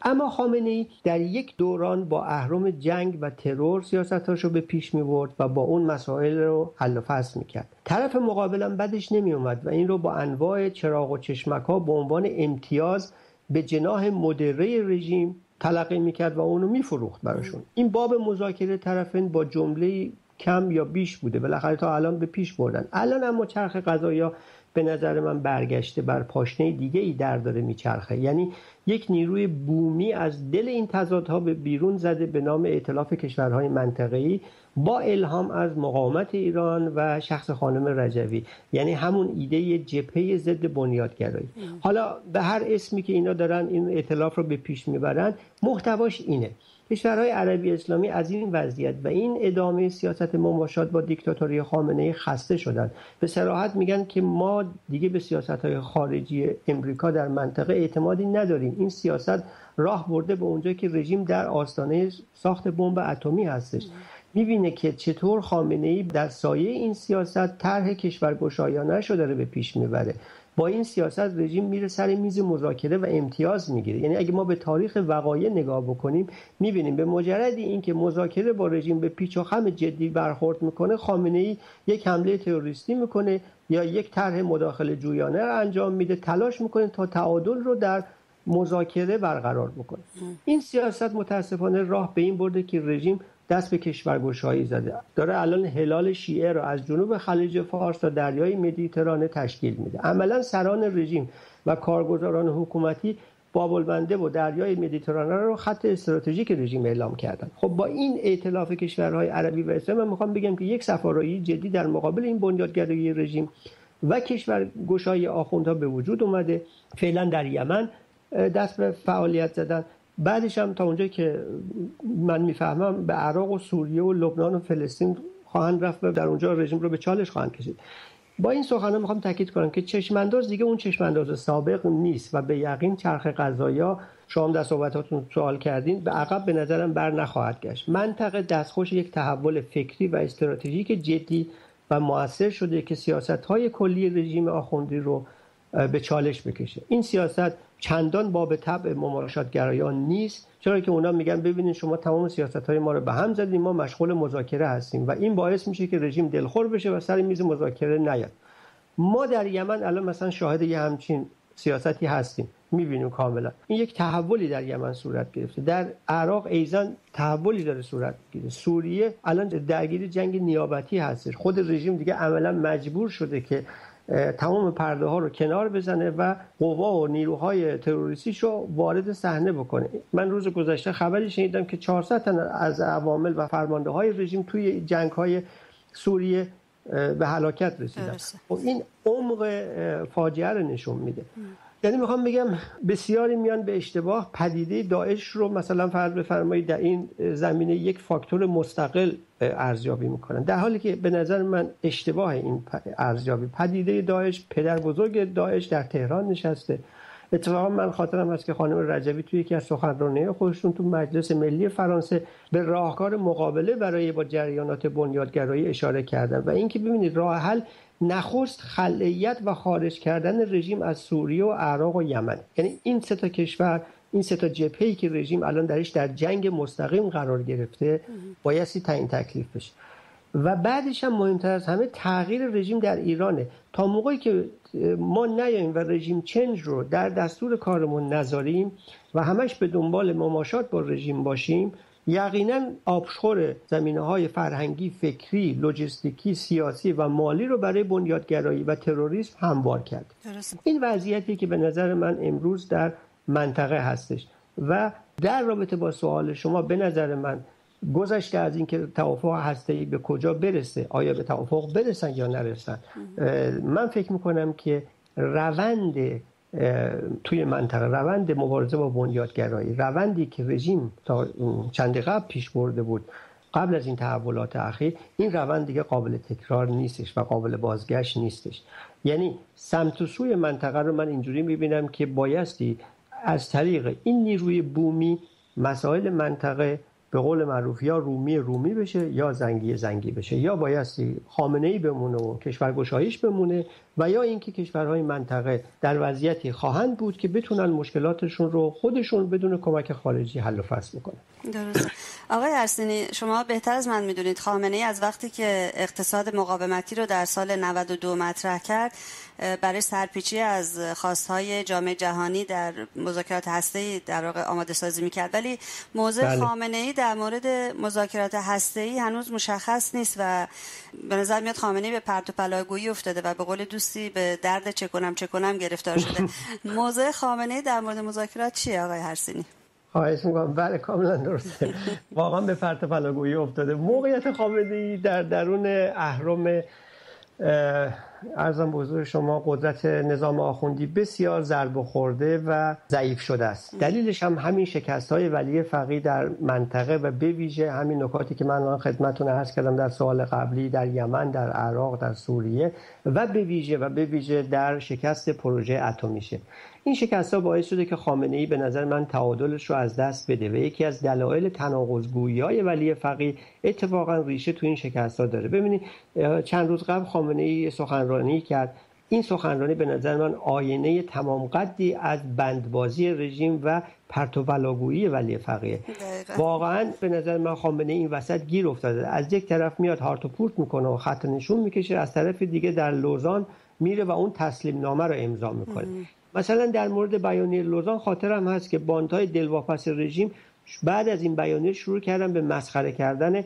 اما خامنه ای در یک دوران با اهرام جنگ و ترور سیاستاش رو به پیش می برد و با اون مسائل رو حل و فصل می کرد طرف مقابلم بدش نمی اومد و این رو با انواع چراغ و چشمک ها به عنوان امتیاز به جناح مدره رژیم تلقی می‌کرد و اونو میفروخت براشون. این باب مذاکره طرفین با جمله کم یا بیش بوده. بالاخره تا الان به پیش بردن. الان اما چرخ قضایا به نظر من برگشته بر پاشنه دیگه ای در داره میچرخه. یعنی یک نیروی بومی از دل این تضادها به بیرون زده به نام ائتلاف کشورهای منطقه‌ای با الهام از مقاومت ایران و شخص خانم رجوی. یعنی همون ایده جبهه ضد بنیادگرایی. حالا به هر اسمی که اینا دارن این ائتلاف رو به پیش می‌برن محتواش اینه. کشورهای عربی اسلامی از این وضعیت و این ادامه سیاست مماشات با دیکتاتوری خامنه خسته شدن. به صراحت میگن که ما دیگه به سیاست های خارجی امریکا در منطقه اعتمادی نداریم. این سیاست راه برده به اونجا که رژیم در آستانه ساخت بمب اتمی هستش. می‌بینه که چطور خامنه ای در سایه این سیاست طرح کشورگشایانه رو به پیش می‌بره. با این سیاست رژیم میره سر میز مذاکره و امتیاز می‌گیره. یعنی اگه ما به تاریخ وقایع نگاه بکنیم می‌بینیم به مجرد اینکه مذاکره با رژیم به پیچ و خم جدی برخورد می‌کنه خامنه ای یک حمله تروریستی می‌کنه یا یک طرح مداخله جویانه رو انجام میده تلاش می‌کنه تا تعادل رو در مذاکره برقرار بکنه. این سیاست متاسفانه راه به این برده که رژیم دست به کشورگشایی زده. داره الان هلال شیعه رو از جنوب خلیج فارس تا دریای مدیترانه تشکیل میده. عملا سران رژیم و کارگزاران حکومتی بابلبنده و دریای مدیترانه رو خط استراتژیک رژیم اعلام کردن. خب با این ائتلاف کشورهای عربی و اسلامی من می‌خوام بگم که یک سفارایی جدی در مقابل این بنیادگرایی رژیم و کشور گشای آخوندها به وجود اومده. فعلا در یمن دست به فعالیت زدن. بعدش هم تا اونجا که من می‌فهمم به عراق و سوریه و لبنان و فلسطین خواهند رفت و در اونجا رژیم رو به چالش خواهند کشید. با این سخنان می‌خوام تاکید کنم که چشمانداز دیگه اون چشمانداز سابق نیست و به یقین چرخ قضایا شما در صحبتاتون سوال کردین به عقب به نظرم بر نخواهد گشت. منطقه دستخوش یک تحول فکری و استراتژیک جدی و موثر شده که سیاست های کلی رژیم آخوندی رو به چالش بکشه این سیاست چندان باب طبع مماشاتگرایان نیست چرا که اونا میگن ببینید شما تمام سیاست های ما رو به هم زدیم ما مشغول مذاکره هستیم و این باعث میشه که رژیم دلخور بشه و سر میز مذاکره نیاد. ما در یمن الان مثلا شاهد یه همچین سیاستی هستیم. می‌بینیم کاملا. این یک تحولی در یمن صورت گرفته. در عراق ایزن تحولی داره صورت گیره سوریه الان درگیر جنگ نیابتی هستش. خود رژیم دیگه عملا مجبور شده که تمام پرده ها رو کنار بزنه و قوا و نیروهای تروریستیش رو وارد صحنه بکنه. من روز گذشته خبری شنیدم که 400 تن از عوامل و فرمانده های رژیم توی جنگ های سوریه به هلاکت رسیدن. و خب این عمق فاجعه رو نشون میده. یعنی می‌خوام بگم بسیاری میان به اشتباه پدیده داعش رو مثلا فرض بفرمایید در این زمینه یک فاکتور مستقل ارزیابی می‌کنن. در حالی که به نظر من اشتباه این ارزیابی. پدیده داعش پدر بزرگ داعش در تهران نشسته. اتفاقا من خاطرم هست که خانم رجبی توی یکی از سخنرانی‌های خودشون تو مجلس ملی فرانسه به راهکار مقابله برای با جریانات بنیادگرایی اشاره کردن. و اینکه ببینید راه حل نخست خلیت و خارج کردن رژیم از سوریه و عراق و یمن. یعنی این سه تا کشور این سه تا جبهه‌ای که رژیم الان درش در جنگ مستقیم قرار گرفته بایستی تعیین تکلیف بشه. و بعدش هم مهمتر از همه تغییر رژیم در ایرانه. تا موقعی که ما نیاییم و رژیم چنج رو در دستور کارمون نذاریم و همش به دنبال مماشات با رژیم باشیم یقینا آبشخور زمینه های فرهنگی، فکری، لوجستیکی، سیاسی و مالی رو برای بنیادگرایی و تروریسم هموار کرد. این وضعیتی که به نظر من امروز در منطقه هستش و در رابطه با سوال شما به نظر من گذشته از اینکه توافق هسته به کجا برسه آیا به توافق برسن یا نرسن من فکر می‌کنم که روند توی منطقه. روند مبارزه با بنیادگرایی. روندی که رژیم تا چند قبل پیش برده بود قبل از این تحولات اخیر این روند دیگه قابل تکرار نیستش و قابل بازگشت نیستش. یعنی سمت و سوی منطقه رو من اینجوری می‌بینم که بایستی از طریق این نیروی بومی مسائل منطقه به قول معروف یا رومی رومی بشه یا زنگی زنگی بشه. یا بایستی خامنه ای بمونه و کشورگشاییش بمونه و یا اینکه کشورهای منطقه در وضعیتی خواهند بود که بتونن مشکلاتشون رو خودشون بدون کمک خارجی حل و فصل می‌کنن درست آقای ارسینی شما بهتر از من می‌دونید خامنه ای از وقتی که اقتصاد مقاومتی رو در سال 92 مطرح کرد برای سرپیچی از خواستهای جامعه جهانی در مذاکرات هسته‌ای در واقع آماده سازی می‌کرد. ولی موضع بله. خامنه ای در مورد مذاکرات هسته‌ای هنوز مشخص نیست و به نظر میاد خامنه به پرت و پلاگویی افتاده و به قول دوستی به درد چه کنم چه کنم گرفتار شده. موضع خامنه در مورد مذاکرات چیه آقای هرسینی خواهش می‌کنم بله کاملا درسته. واقعا به پرت پلاگویی افتاده. موقعیت خامنه ای در درون اهرام ارزم بزرگ شما قدرت نظام آخوندی بسیار ضربه خورده و ضعیف شده است. دلیلش هم همین شکست های ولی فقی در منطقه و به ویژه همین نکاتی که من خدمتتون عرض کردم در سوال قبلی در یمن در عراق در سوریه و به ویژه و به ویژه در شکست پروژه اتمیشه. این شکست ها باعث شده که خامنه ای به نظر من تعادلش رو از دست بده و یکی از دلایل تناقضگویی های ولی فقی اتفاقا ریشه تو این شکست ها داره. ببینید چند روز قبل خامنه ای سخنرانی کرد. این سخنرانی به نظر من آینه تمام قدی از بندبازی رژیم و پرتوبلاگویی ولی فقیه. واقعا به نظر من خامنه این وسط گیر افتاده. از یک طرف میاد هارت و پورت می‌کنه و خط نشون می‌کشه از طرف دیگه در لوزان میره و اون تسلیم نامه رو امضا می‌کنه. مثلا در مورد بیانیه لوزان خاطرم هست که باندهای دلواپس رژیم بعد از این بیانیه شروع کردن به مسخره کردن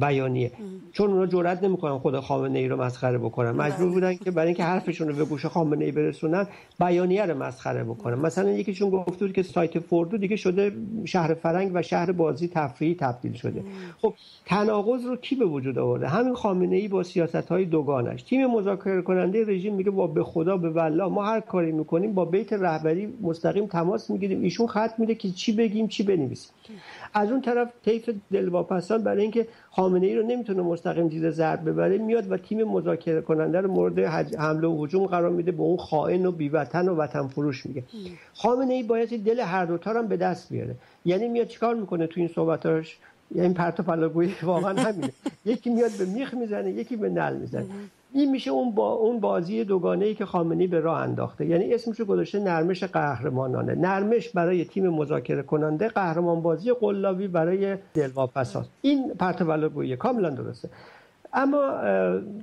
بیانیه. چون اونا جرئت نمی‌کنن خود خامنه ای رو مسخره بکنن. مجبور بودن که برای اینکه حرفشون رو به گوش خامنه ای برسونن بیانیه رو مسخره بکنن. مثلا یکیشون گفته بود که سایت فوردو دیگه شده شهر فرنگ و شهر بازی تفریحی تبدیل شده. خب تناقض رو کی به وجود آورده؟ همین خامنه ای با سیاست های دوگانش. تیم مذاکره کننده رژیم میگه با به خدا به والله. ما هر کاری می‌کنیم با بیت رهبری مستقیم تماس می‌گیریم. ایشون خط میده که چی بگیم چی بنویسیم. از اون طرف طیف دلواپسان برای اینکه خامنه ای رو نمی‌تونه مستقیم زیر ضرب ببره میاد و تیم مذاکره کننده رو مورد حمله و هجوم قرار میده به اون خائن و بیوطن و وطن فروش میگه. خامنه ای باید دل هر دو هم به دست بیاره. یعنی میاد چیکار می‌کنه تو این صحبتاش یعنی پرت و واقعا همینه. یکی میاد به میخ می‌زنه یکی به نل می‌زنه. این میشه اون با اون بازی دوگانه ای که خامنه‌ای به راه انداخته. یعنی اسمش رو گذاشته نرمش قهرمانانه. نرمش برای تیم مذاکره کننده قهرمان بازی قلابی برای دلواپسان این پرتولگویی کاملا درسته. اما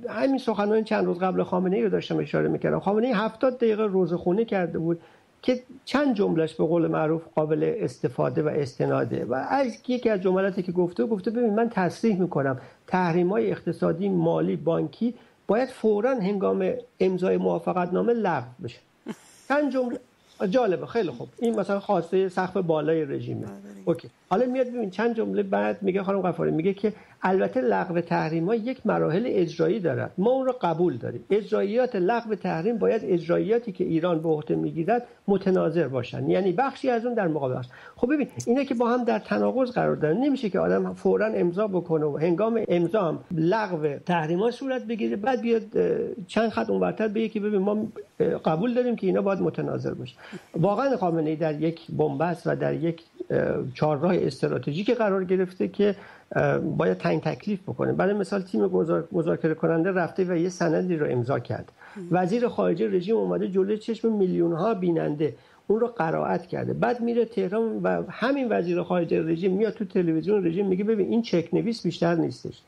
همین سخنان چند روز قبل خامنه ای رو داشتم اشاره می‌کردم. خامنه ای 70 دقیقه روزخونه کرده بود که چند جملهش به قول معروف قابل استفاده و استناده. و از یکی از جملاتی که گفته گفته ببین من تصریح می‌کنم. تحریم های اقتصادی مالی بانکی باید فورا هنگام امضای موافقت نامه لغو بشه. چند جمله جالبه خیلی خوب. این مثلا خواسته سقف بالای رژیمه. اوکی. حالا میاد ببین چند جمله بعد میگه خانم قفاری میگه که البته لغو تحریم ها یک مراحل اجرایی دارد ما اون رو قبول داریم. اجراییات لغو تحریم باید اجراییاتی که ایران به عهده می‌گیرد متناظر باشن. یعنی بخشی از اون در مقابل است. خب ببین اینا که با هم در تناقض قرار دارن نمیشه که آدم فورا امضا بکنه و هنگام امضا هم لغو تحریم ها صورت بگیره بعد بیاد چند خط اونورتر بگه که ببین. ما قبول داریم که اینا باید متناظر باشه. واقعا خامنه ای در یک بنبست و در یک چهارراه استراتژیک قرار گرفته که باید تعیین تکلیف بکنه. برای مثال تیم مذاکره کننده رفته و یه سندی رو امضا کرد. وزیر خارجه رژیم اومده جلوی چشم میلیون ها بیننده اون رو قرائت کرده. بعد میره تهران و همین وزیر خارجه رژیم میاد تو تلویزیون رژیم میگه ببین این چک نویس بیشتر نیستش.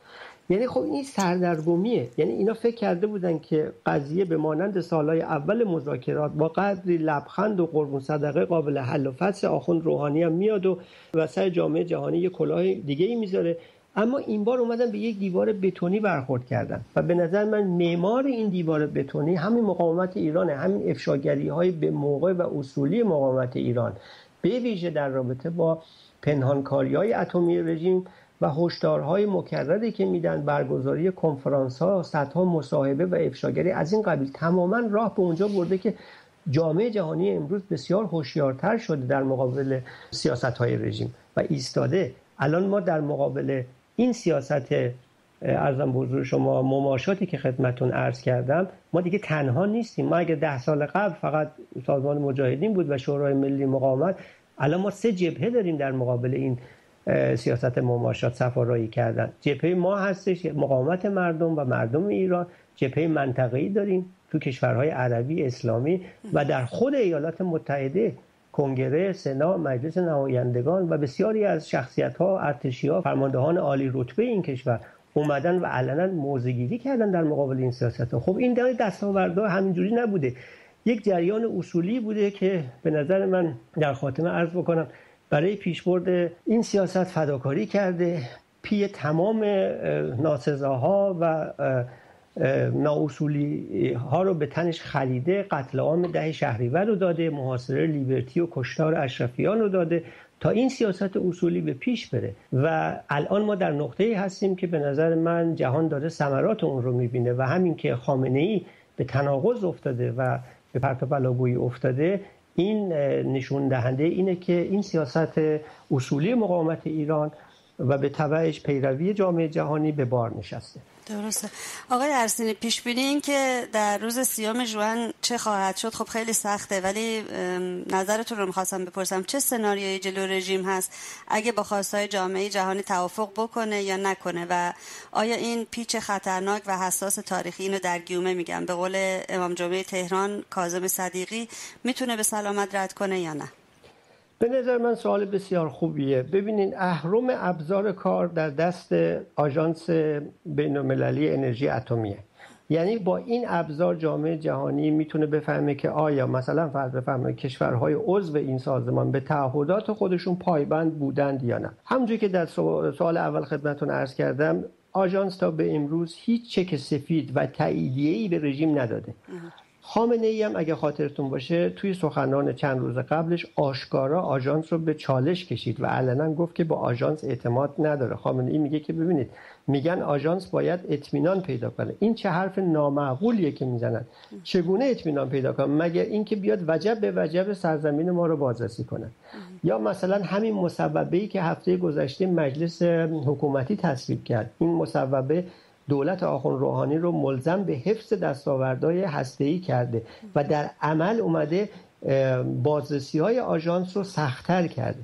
یعنی خب این سردرگمیه. یعنی اینا فکر کرده بودن که قضیه به مانند سالهای اول مذاکرات با قدری لبخند و قربون صدقه قابل حل و فصل آخوند روحانی هم میاد و وسط جامعه جهانی یه کلاه دیگه ای می‌ذاره. اما این بار اومدن به یک دیوار بتونی برخورد کردن و به نظر من معمار این دیوار بتونی همین مقاومت ایرانه. همین افشاگری های به موقع و اصولی مقاومت ایران. به ویژه در رابطه با پنهانکاری های اتمی رژیم و هشدارهای مکرری که میدن برگزاری کنفرانس ها صدها مصاحبه و افشاگری از این قبیل تماما راه به اونجا برده که جامعه جهانی امروز بسیار هوشیارتر شده در مقابل سیاست های رژیم و ایستاده. الان ما در مقابل این سیاست ارزم بزرگ شما مماشاتی که خدمتون عرض کردم ما دیگه تنها نیستیم. ما اگه ده سال قبل فقط سازمان مجاهدین بود و شورای ملی مقاومت الان ما سه جبهه داریم در مقابل این سیاست مماشات سفارایی کردن. جبهه ما هستش مقاومت مردم و مردم ایران. جبهه منطقه‌ای داریم تو کشورهای عربی اسلامی و در خود ایالات متحده کنگره سنا مجلس نمایندگان و بسیاری از شخصیت ها ارتشی ها فرماندهان عالی رتبه این کشور اومدن و علنا موضعگیری کردن در مقابل این سیاست ها خب این دستاوردها همینجوری نبوده. یک جریان اصولی بوده که به نظر من در خاتمه عرض بکنم. برای پیشبرد این سیاست فداکاری کرده پی تمام ناسزاها و نااصولی ها رو به تنش خریده قتل عام ده شهریور رو داده محاصره لیبرتی و کشتار اشرفیان رو داده تا این سیاست اصولی به پیش بره. و الان ما در نقطه هستیم که به نظر من جهان داره ثمرات اون رو می‌بینه و همین که خامنه ای به تناقض افتاده و به پرت افتاده این نشون دهنده اینه که این سیاست اصولی مقاومت ایران و به تبعش پیروی جامعه جهانی به بار نشسته. درسته. آقای ارسینی پیش بینی این که در روز سیام جوان چه خواهد شد؟ خب خیلی سخته ولی نظرتون رو می‌خواستم بپرسم. چه سناریوی جلو رژیم هست؟ اگه با خواستای جامعه جهانی توافق بکنه یا نکنه؟ و آیا این پیچ خطرناک و حساس تاریخی اینو در گیومه میگم؟ به قول امام جمعه تهران کاظم صدیقی می‌تونه به سلامت رد کنه یا نه؟ به نظر من سوال بسیار خوبیه. ببینین اهرم ابزار کار در دست آژانس بین المللی انرژی اتمیه. یعنی با این ابزار جامعه جهانی می‌تونه بفهمه که آیا مثلا فرض بفهمه کشورهای عضو این سازمان به تعهدات خودشون پایبند بودند یا نه. همونجوری که در سوال اول خدمتون عرض کردم آژانس تا به امروز هیچ چک سفید و تاییدیه‌ای به رژیم نداده. خامنه ای هم اگه خاطرتون باشه توی سخنان چند روز قبلش آشکارا آژانس رو به چالش کشید و علنا گفت که با آژانس اعتماد نداره. خامنه ای میگه که ببینید میگن آژانس باید اطمینان پیدا کنه. این چه حرف نامعقولیه که می‌زنن؟ چگونه اطمینان پیدا کنه؟ مگه اینکه بیاد وجب به وجب سرزمین ما رو بازرسی کنه؟ یا مثلا همین مصوبه ای که هفته گذشته مجلس حکومتی تصویب کرد. این مصوبه دولت آخون روحانی رو ملزم به حفظ دستاوردهای هسته‌ای کرده و در عمل اومده بازرسی های آژانس رو سختتر کرده.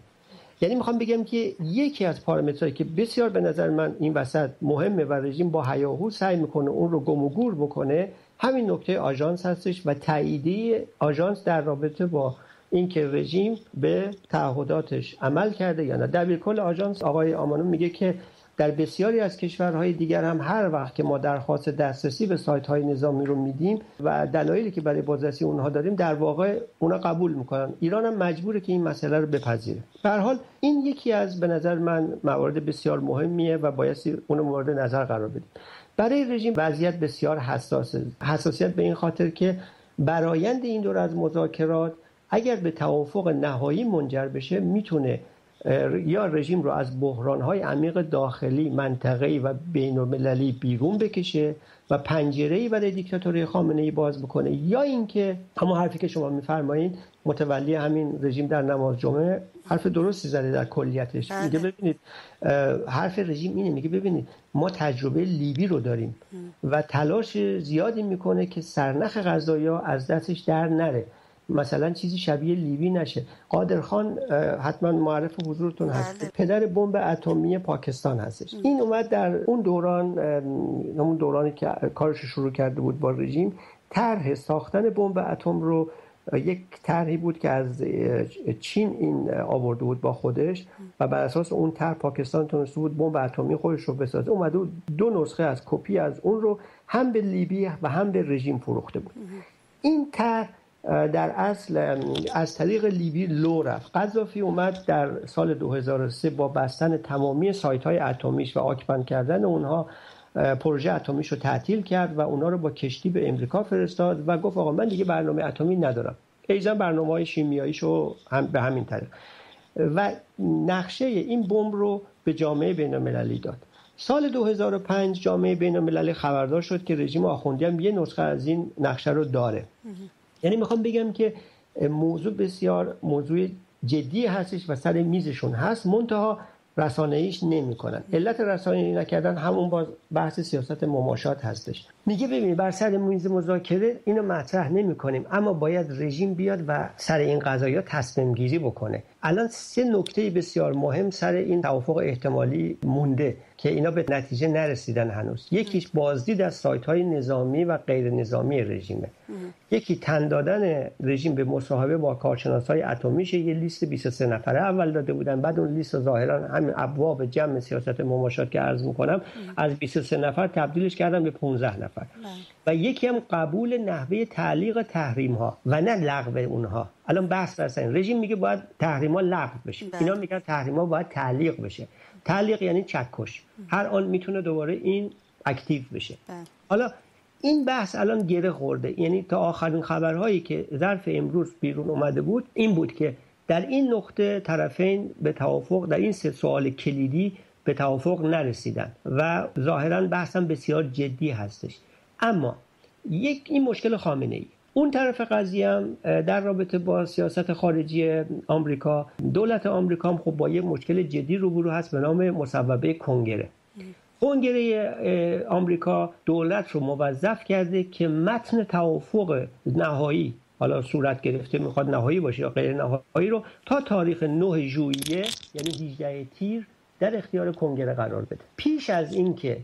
یعنی می‌خوام بگم که یکی از پارامترهایی که بسیار به نظر من این وسط مهمه و رژیم با هیاهو سعی می‌کنه اون رو گم و گور بکنه همین نکته آژانس هستش و تاییدی آژانس در رابطه با اینکه رژیم به تعهداتش عمل کرده یا نه. دبیر کل آژانس آقای آمانو میگه که در بسیاری از کشورهای دیگر هم هر وقت که ما درخواست دسترسی به سایت های نظامی رو میدیم و دلایلی که برای بازرسی اونها داریم در واقع اونا قبول می‌کنن. ایران هم مجبوره که این مسئله رو بپذیره. به حال این یکی از به نظر من موارد بسیار مهمیه و بایستی اون مورد نظر قرار بدیم. برای رژیم وضعیت بسیار حساسه. حساسیت به این خاطر که برایند این دور از مذاکرات اگر به توافق نهایی منجر بشه می‌تونه یا رژیم رو از بحرانهای عمیق داخلی منطقه‌ای و بین المللی بیرون بکشه و پنجره‌ای برای دیکتاتوری خامنه ای باز بکنه. یا اینکه همون حرفی که شما میفرمایید متولی همین رژیم در نماز جمعه حرف درستی زده در کلیتش. بله. میگه ببینید حرف رژیم اینه میگه ببینید ما تجربه لیبی رو داریم و تلاش زیادی می‌کنه که سرنخ غذایا از دستش در نره. مثلا چیزی شبیه لیبی نشه. قادرخان حتما معرف حضورتون هست. بله. پدر بمب اتمی پاکستان هستش. این اومد در اون دوران اون دورانی که کارش شروع کرده بود با رژیم طرح ساختن بمب اتم رو یک طرحی بود که از چین این آورده بود با خودش و بر اساس اون طرح پاکستان تونسته بود بمب اتمی خودش رو بسازه. اومده دو نسخه از کپی از اون رو هم به لیبی و هم به رژیم فروخته بود. این طرح در اصل از طریق لیبی لو رفت. قذافی اومد در سال 2003 با بستن تمامی سایت های اتمیش و آکپن کردن اونها پروژه اتمیش رو تعطیل کرد و اونها رو با کشتی به امریکا فرستاد و گفت آقا من دیگه برنامه اتمی ندارم. ایزن برنامه های شیمیاییشو هم به همین طریق. و نقشه این بمب رو به جامعه بین المللی داد. سال 2005 جامعه بین المللی خبردار شد که رژیم آخوندی هم یه نسخه از این نقشه رو داره. یعنی می‌خوام بگم که موضوع بسیار موضوع جدی هستش و سر میزشون هست منتها رسانه ایش نمی کنن. علت رسانه نکردن همون باز بحث سیاست مماشات هستش. میگه ببینید بر سر میز مذاکره اینو مطرح نمی کنیم اما باید رژیم بیاد و سر این قضايا تصمیم گیری بکنه. الان سه نکته بسیار مهم سر این توافق احتمالی مونده. که اینا به نتیجه نرسیدن هنوز. یکیش بازدید از سایت های نظامی و غیر نظامی رژیمه. یکی تن دادن رژیم به مصاحبه با کارشناس های اتمیشه. یه لیست 23 نفره اول داده بودن. بعد اون لیست ظاهرا همین ابواب جمع سیاست مماشات که عرض می‌کنم از 23 نفر تبدیلش کردن به 15 نفر. بله. و یکی هم قبول نحوه تعلیق تحریم ها و نه لغو اونها. الان بحث در رژیم میگه باید تحریم ها لغو بشه. بله. اینا میگن تحریم ها باید تعلیق بشه. تعلیق یعنی چکش. هر آن می‌تونه دوباره این اکتیو بشه. بله. حالا این بحث الان گره خورده. یعنی تا آخرین خبرهایی که ظرف امروز بیرون اومده بود این بود که در این نقطه طرفین به توافق در این سه سوال کلیدی به توافق نرسیدن و ظاهرا بحثم بسیار جدی هستش. اما یک این مشکل خامنه ای اون طرف قضیه هم در رابطه با سیاست خارجی آمریکا دولت آمریکا هم خب با یه مشکل جدی روبرو هست به نام مصوبه کنگره. کنگره آمریکا دولت رو موظف کرده که متن توافق نهایی حالا صورت گرفته می‌خواد نهایی باشه یا غیر نهایی رو تا تاریخ 9 ژوئیه یعنی 18 تیر در اختیار کنگره قرار بده. پیش از اینکه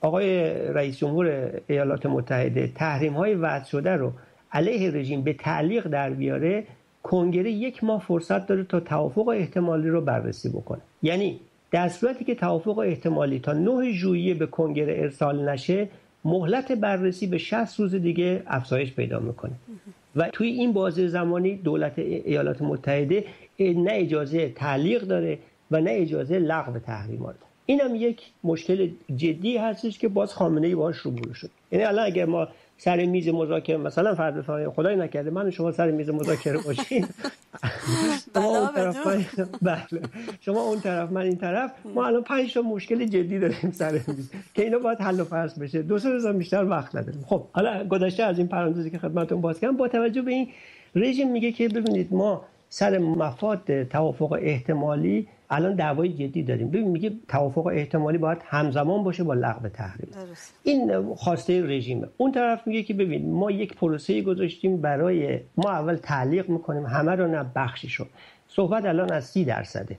آقای رئیس جمهور ایالات متحده تحریم های وضع شده رو علیه رژیم به تعلیق در بیاره کنگره یک ماه فرصت داره تا توافق احتمالی رو بررسی بکنه. یعنی در صورتی که توافق احتمالی تا 9 ژوئیه به کنگره ارسال نشه مهلت بررسی به 60 روز دیگه افزایش پیدا می‌کنه. و توی این بازه زمانی دولت ایالات متحده نه اجازه تعلیق داره و نه اجازه لغو تحریمات. اینم یک مشکل جدی هستش که باز خامنه ای باش روبرو شد. یعنی الان اگر ما سر میز مذاکره مثلا فرض خدای نکرده من شما سر میز مذاکره باشین شما اون طرف من بله. شما اون طرف من این طرف. ما الان پنج تا مشکل جدی داریم سر میز که اینا باید حل و فصل بشه. دو سه روز بیشتر وقت نداریم. خب حالا گذشته از این پرانتزی که خدمتتون باز کردم با توجه به این رژیم میگه که ببینید ما سر مفاد توافق احتمالی الان دعوای جدی داریم. ببین میگه توافق احتمالی باید همزمان باشه با لغو تحریم. این خواسته رژیمه. اون طرف میگه که ببین ما یک پروسه گذاشتیم برای ما اول تعلیق می‌کنیم همه رو نه بخشیشو صحبت الان از سی درصده.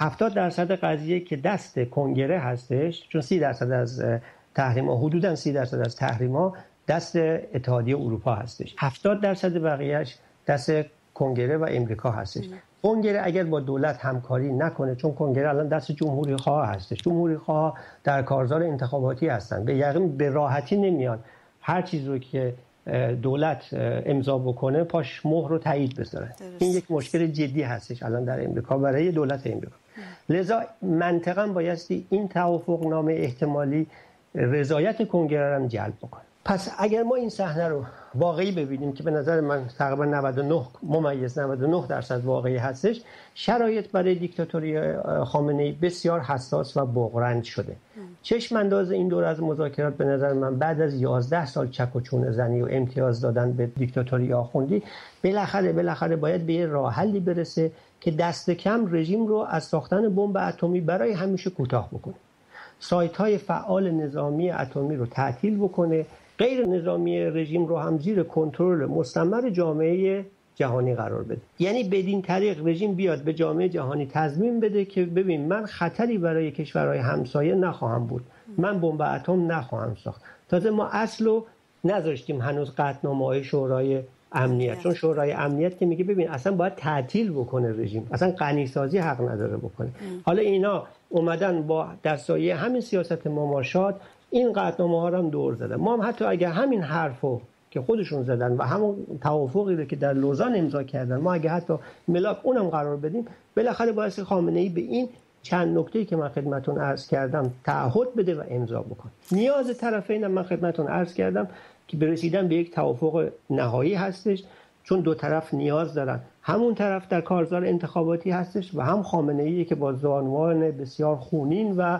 هفتاد درصد قضیه که دست کنگره هستش چون سی درصد از تحریم ها حدودا سی درصد از تحریم ها دست اتحادیه اروپا هستش. هفتاد درصد بقیهش دست کنگره و امریکا هستش. کنگره اگر با دولت همکاری نکنه چون کنگره الان دست جمهوری خواه هستش. جمهوری خواه در کارزار انتخاباتی هستن. به یقین به راحتی نمیان هر چیز رو که دولت امضا بکنه پاش مهر رو تایید بذاره این یک مشکل جدی هستش الان در امریکا برای دولت امریکا. لذا منطقا بایستی این توافق نامه احتمالی رضایت کنگره هم جلب بکنه. پس اگر ما این صحنه رو واقعی ببینیم که به نظر من تقریبا 99 ممیز 99 درصد واقعی هستش شرایط برای دیکتاتوری خامنه ای بسیار حساس و بغرنج شده. چشم انداز این دور از مذاکرات به نظر من بعد از 11 سال چک و چون زنی و امتیاز دادن به دیکتاتوری آخوندی بالاخره بالاخره باید به یه راه حلی برسه که دست کم رژیم رو از ساختن بمب اتمی برای همیشه کوتاه بکنه. سایت های فعال نظامی اتمی رو تعطیل بکنه. غیر نظامی رژیم رو هم زیر کنترل مستمر جامعه جهانی قرار بده. یعنی بدین طریق رژیم بیاد به جامعه جهانی تضمین بده که ببین من خطری برای کشورهای همسایه نخواهم بود. من بمب اتم نخواهم ساخت. تازه ما اصلو نذاشتیم هنوز قطعنامه های شورای امنیت. چون شورای امنیت که میگه ببین اصلا باید تعطیل بکنه رژیم. اصلا غنیسازی حق نداره بکنه. حالا اینا اومدن با دستایی همین سیاست مماشات این قطنامه ها هم دور زدن ما هم حتی اگر همین حرفو که خودشون زدن و همون توافقی رو که در لوزان امضا کردن ما اگه حتی ملاک اونم قرار بدیم بالاخره باعث خامنه ای به این چند نکته که من خدمتون عرض کردم تعهد بده و امضا بکن. نیاز طرفین من خدمتون عرض کردم که برسیدن به یک توافق نهایی هستش چون دو طرف نیاز دارن. همون طرف در کارزار انتخاباتی هستش و هم خامنه ای که با زانوان بسیار خونین و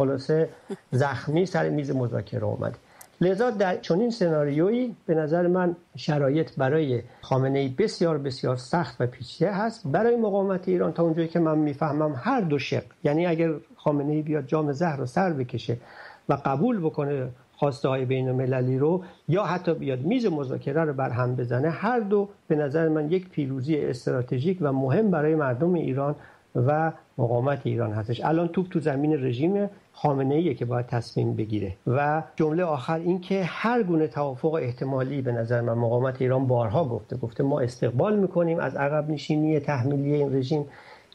خلاصه زخمی سر میز مذاکره اومد. لذا در چنین سناریویی به نظر من شرایط برای خامنه ای بسیار بسیار سخت و پیچیده هست. برای مقاومت ایران تا اونجایی که من می‌فهمم هر دو شق یعنی اگر خامنه ای بیاد جام زهر رو سر بکشه و قبول بکنه خواسته های بین المللی رو یا حتی بیاد میز مذاکره رو بر هم بزنه هر دو به نظر من یک پیروزی استراتژیک و مهم برای مردم ایران و مقاومت ایران هستش. الان توپ تو زمین رژیم خامنه ایه که باید تصمیم بگیره. و جمله آخر این که هر گونه توافق احتمالی به نظر من مقاومت ایران بارها گفته. گفته ما استقبال می‌کنیم از عقب نشینی تحمیلی این رژیم.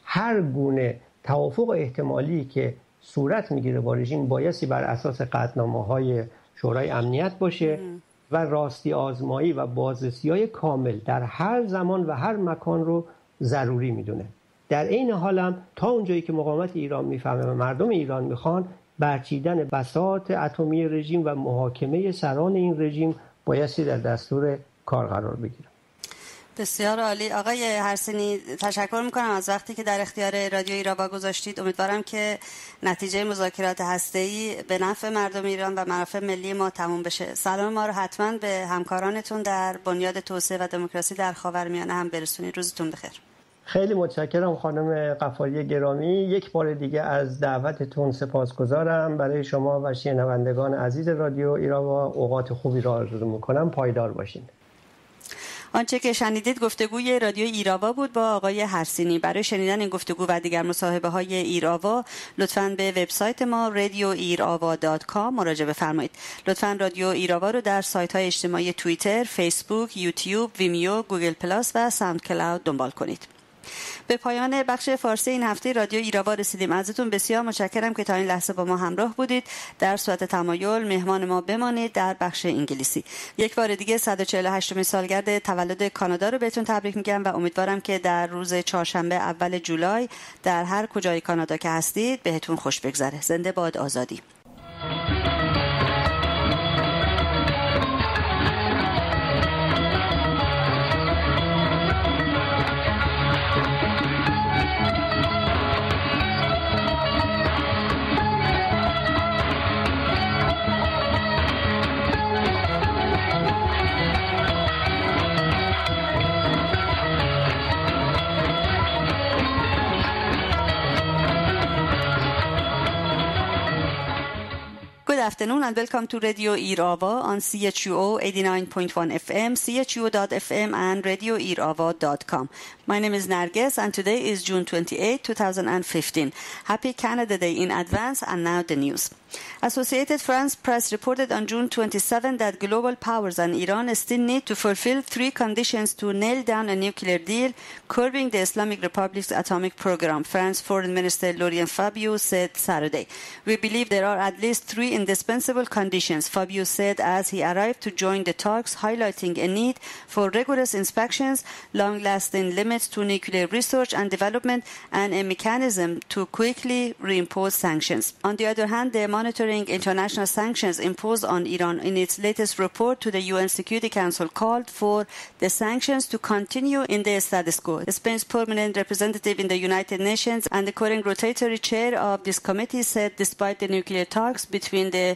هر گونه توافق احتمالی که صورت می‌گیره با رژیم بایستی بر اساس قطنامه های شورای امنیت باشه و راستی آزمایی و بازرسی های کامل در هر زمان و هر مکان رو ضروری می‌دونه. در این حالم تا اونجایی که مقاومت ایران می‌فهمه و مردم ایران می‌خوان برچیدن بساط اتمی رژیم و محاکمه سران این رژیم بایستی در دستور کار قرار بگیره. بسیار عالی. آقای هرسینی تشکر می‌کنم از وقتی که در اختیار رادیو ایرابا گذاشتید. امیدوارم که نتیجه مذاکرات ای به نفع مردم ایران و منافع ملی ما تموم بشه. سلام ما رو حتما به همکارانتون در بنیاد توسعه و دموکراسی در خاورمیانه هم برسونید. روزتون بخیر. خیلی متشکرم خانم غفاری گرامی. یک بار دیگه از دعوتتون سپاسگزارم. برای شما و شنوندگان عزیز رادیو ایراوا اوقات خوبی را آرزو می‌کنم. پایدار باشین. آنچه که شنیدید گفتگوی رادیو ایراوا بود با آقای هرسینی برای شنیدن این گفتگو و دیگر مصاحبه های ایراوا لطفا به وبسایت ما radioirawa.com مراجعه بفرمایید. لطفا رادیو ایراوا رو در سایت های اجتماعی توییتر، فیسبوک، یوتیوب، ویمیو، گوگل پلاس و ساوند کلاود دنبال کنید. به پایان بخش فارسی این هفته رادیو ایراوا رسیدیم. ازتون بسیار متشکرم که تا این لحظه با ما همراه بودید. در صورت تمایل مهمان ما بمانید در بخش انگلیسی. یک بار دیگه 148 سالگرد تولد کانادا رو بهتون تبریک میگم و امیدوارم که در روز چهارشنبه اول جولای در هر کجای کانادا که هستید بهتون خوش بگذره. زنده باد آزادی. Afternoon and welcome to Radio Irava on CHUO 89.1 FM, CHUO.FM and RadioIrava.com. My name is Narges and today is June 28, 2015. Happy Canada Day in advance and now the news. Associated France Press reported on June 27 that global powers and Iran still need to fulfill three conditions to nail down a nuclear deal curbing the Islamic Republic's atomic program. France Foreign Minister Laurent Fabius said Saturday. We believe there are at least three indispensable conditions, Fabius said as he arrived to join the talks, highlighting a need for rigorous inspections, long lasting limits to nuclear research and development, and a mechanism to quickly reimpose sanctions. On the other hand, the monitoring international sanctions imposed on Iran in its latest report to the UN Security Council called for the sanctions to continue in the status quo. Spain's permanent representative in the United Nations and the current rotatory chair of this committee said despite the nuclear talks between the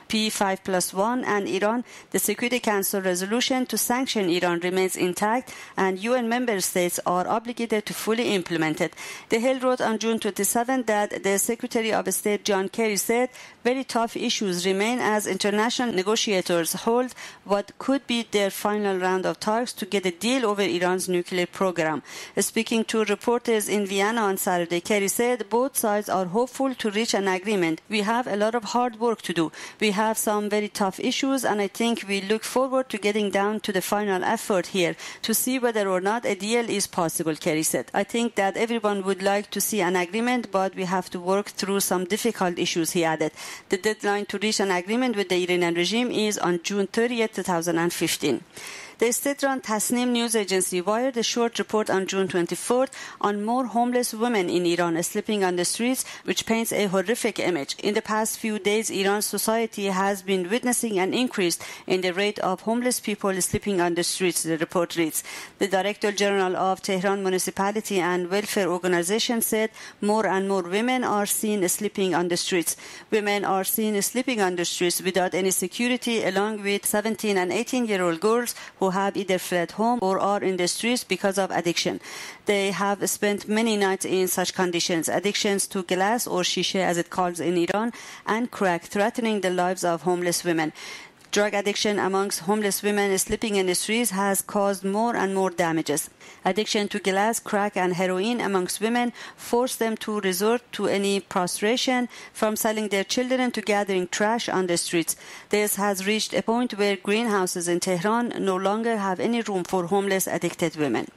P5 plus 1 and Iran, the Security Council resolution to sanction Iran remains intact and UN member states are obligated to fully implement it. The Hill wrote on June 27 that the Secretary of State John Kerry said very tough issues remain as international negotiators hold what could be their final round of talks to get a deal over Iran's nuclear program. Speaking to reporters in Vienna on Saturday, Kerry said both sides are hopeful to reach an agreement. We have a lot of hard work to do. We have some very tough issues, and I think we look forward to getting down to the final effort here to see whether or not a deal is possible, Kerry said. I think that everyone would like to see an agreement, but we have to work through some difficult issues, he added. The deadline to reach an agreement with the Iranian regime is on June 30, 2015. The state-run Tasnim news agency wired a short report on June 24th on more homeless women in Iran sleeping on the streets, which paints a horrific image. In the past few days, Iran's society has been witnessing an increase in the rate of homeless people sleeping on the streets, the report reads. The Director General of Tehran Municipality and Welfare Organization said more and more women are seen sleeping on the streets. Women are seen sleeping on the streets without any security, along with 17 and 18 year old girls who have either fled home or are in the streets because of addiction. They have spent many nights in such conditions, addictions to glass or shisha as it calls in Iran, and crack, threatening the lives of homeless women. Drug addiction amongst homeless women sleeping in the streets has caused more and more damages. Addiction to glass, crack, and heroin amongst women forced them to resort to any prostration, from selling their children to gathering trash on the streets. This has reached a point where greenhouses in Tehran no longer have any room for homeless, addicted women.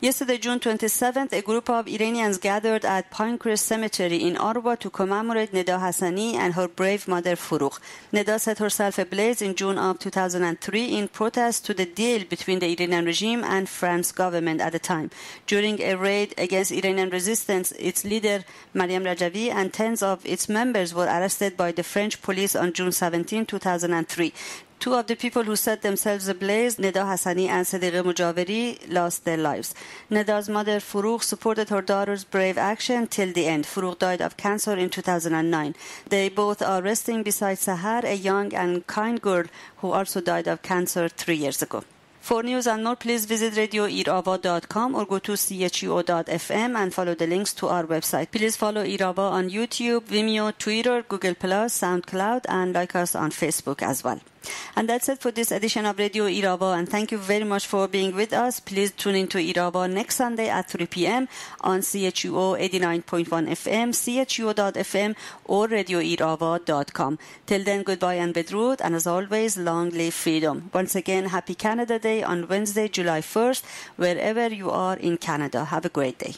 Yesterday, June 27th, a group of Iranians gathered at Pinecrest Cemetery in Arba to commemorate Neda Hassani and her brave mother Furugh. Neda set herself ablaze in June of 2003 in protest to the deal between the Iranian regime and France government at the time. During a raid against Iranian resistance, its leader Mariam Rajavi and tens of its members were arrested by the French police on June 17, 2003. Two of the people who set themselves ablaze, Neda Hassani and Sadiq Mujaveri, lost their lives. Neda's mother, Furugh, supported her daughter's brave action till the end. Furugh died of cancer in 2009. They both are resting beside Sahar, a young and kind girl who also died of cancer three years ago. For news and more, please visit radioirava.com or go to chuo.fm and follow the links to our website. Please follow Irava on YouTube, Vimeo, Twitter, Google+, SoundCloud, and like us on Facebook as well. And that's it for this edition of Radio Irava. And thank you very much for being with us. Please tune into Irava next Sunday at 3 p.m. on CHUO 89.1 FM, CHUO.FM, or RadioIrava.com. Till then, goodbye and bedrood. And as always, long live freedom. Once again, happy Canada Day on Wednesday, July 1st, wherever you are in Canada. Have a great day.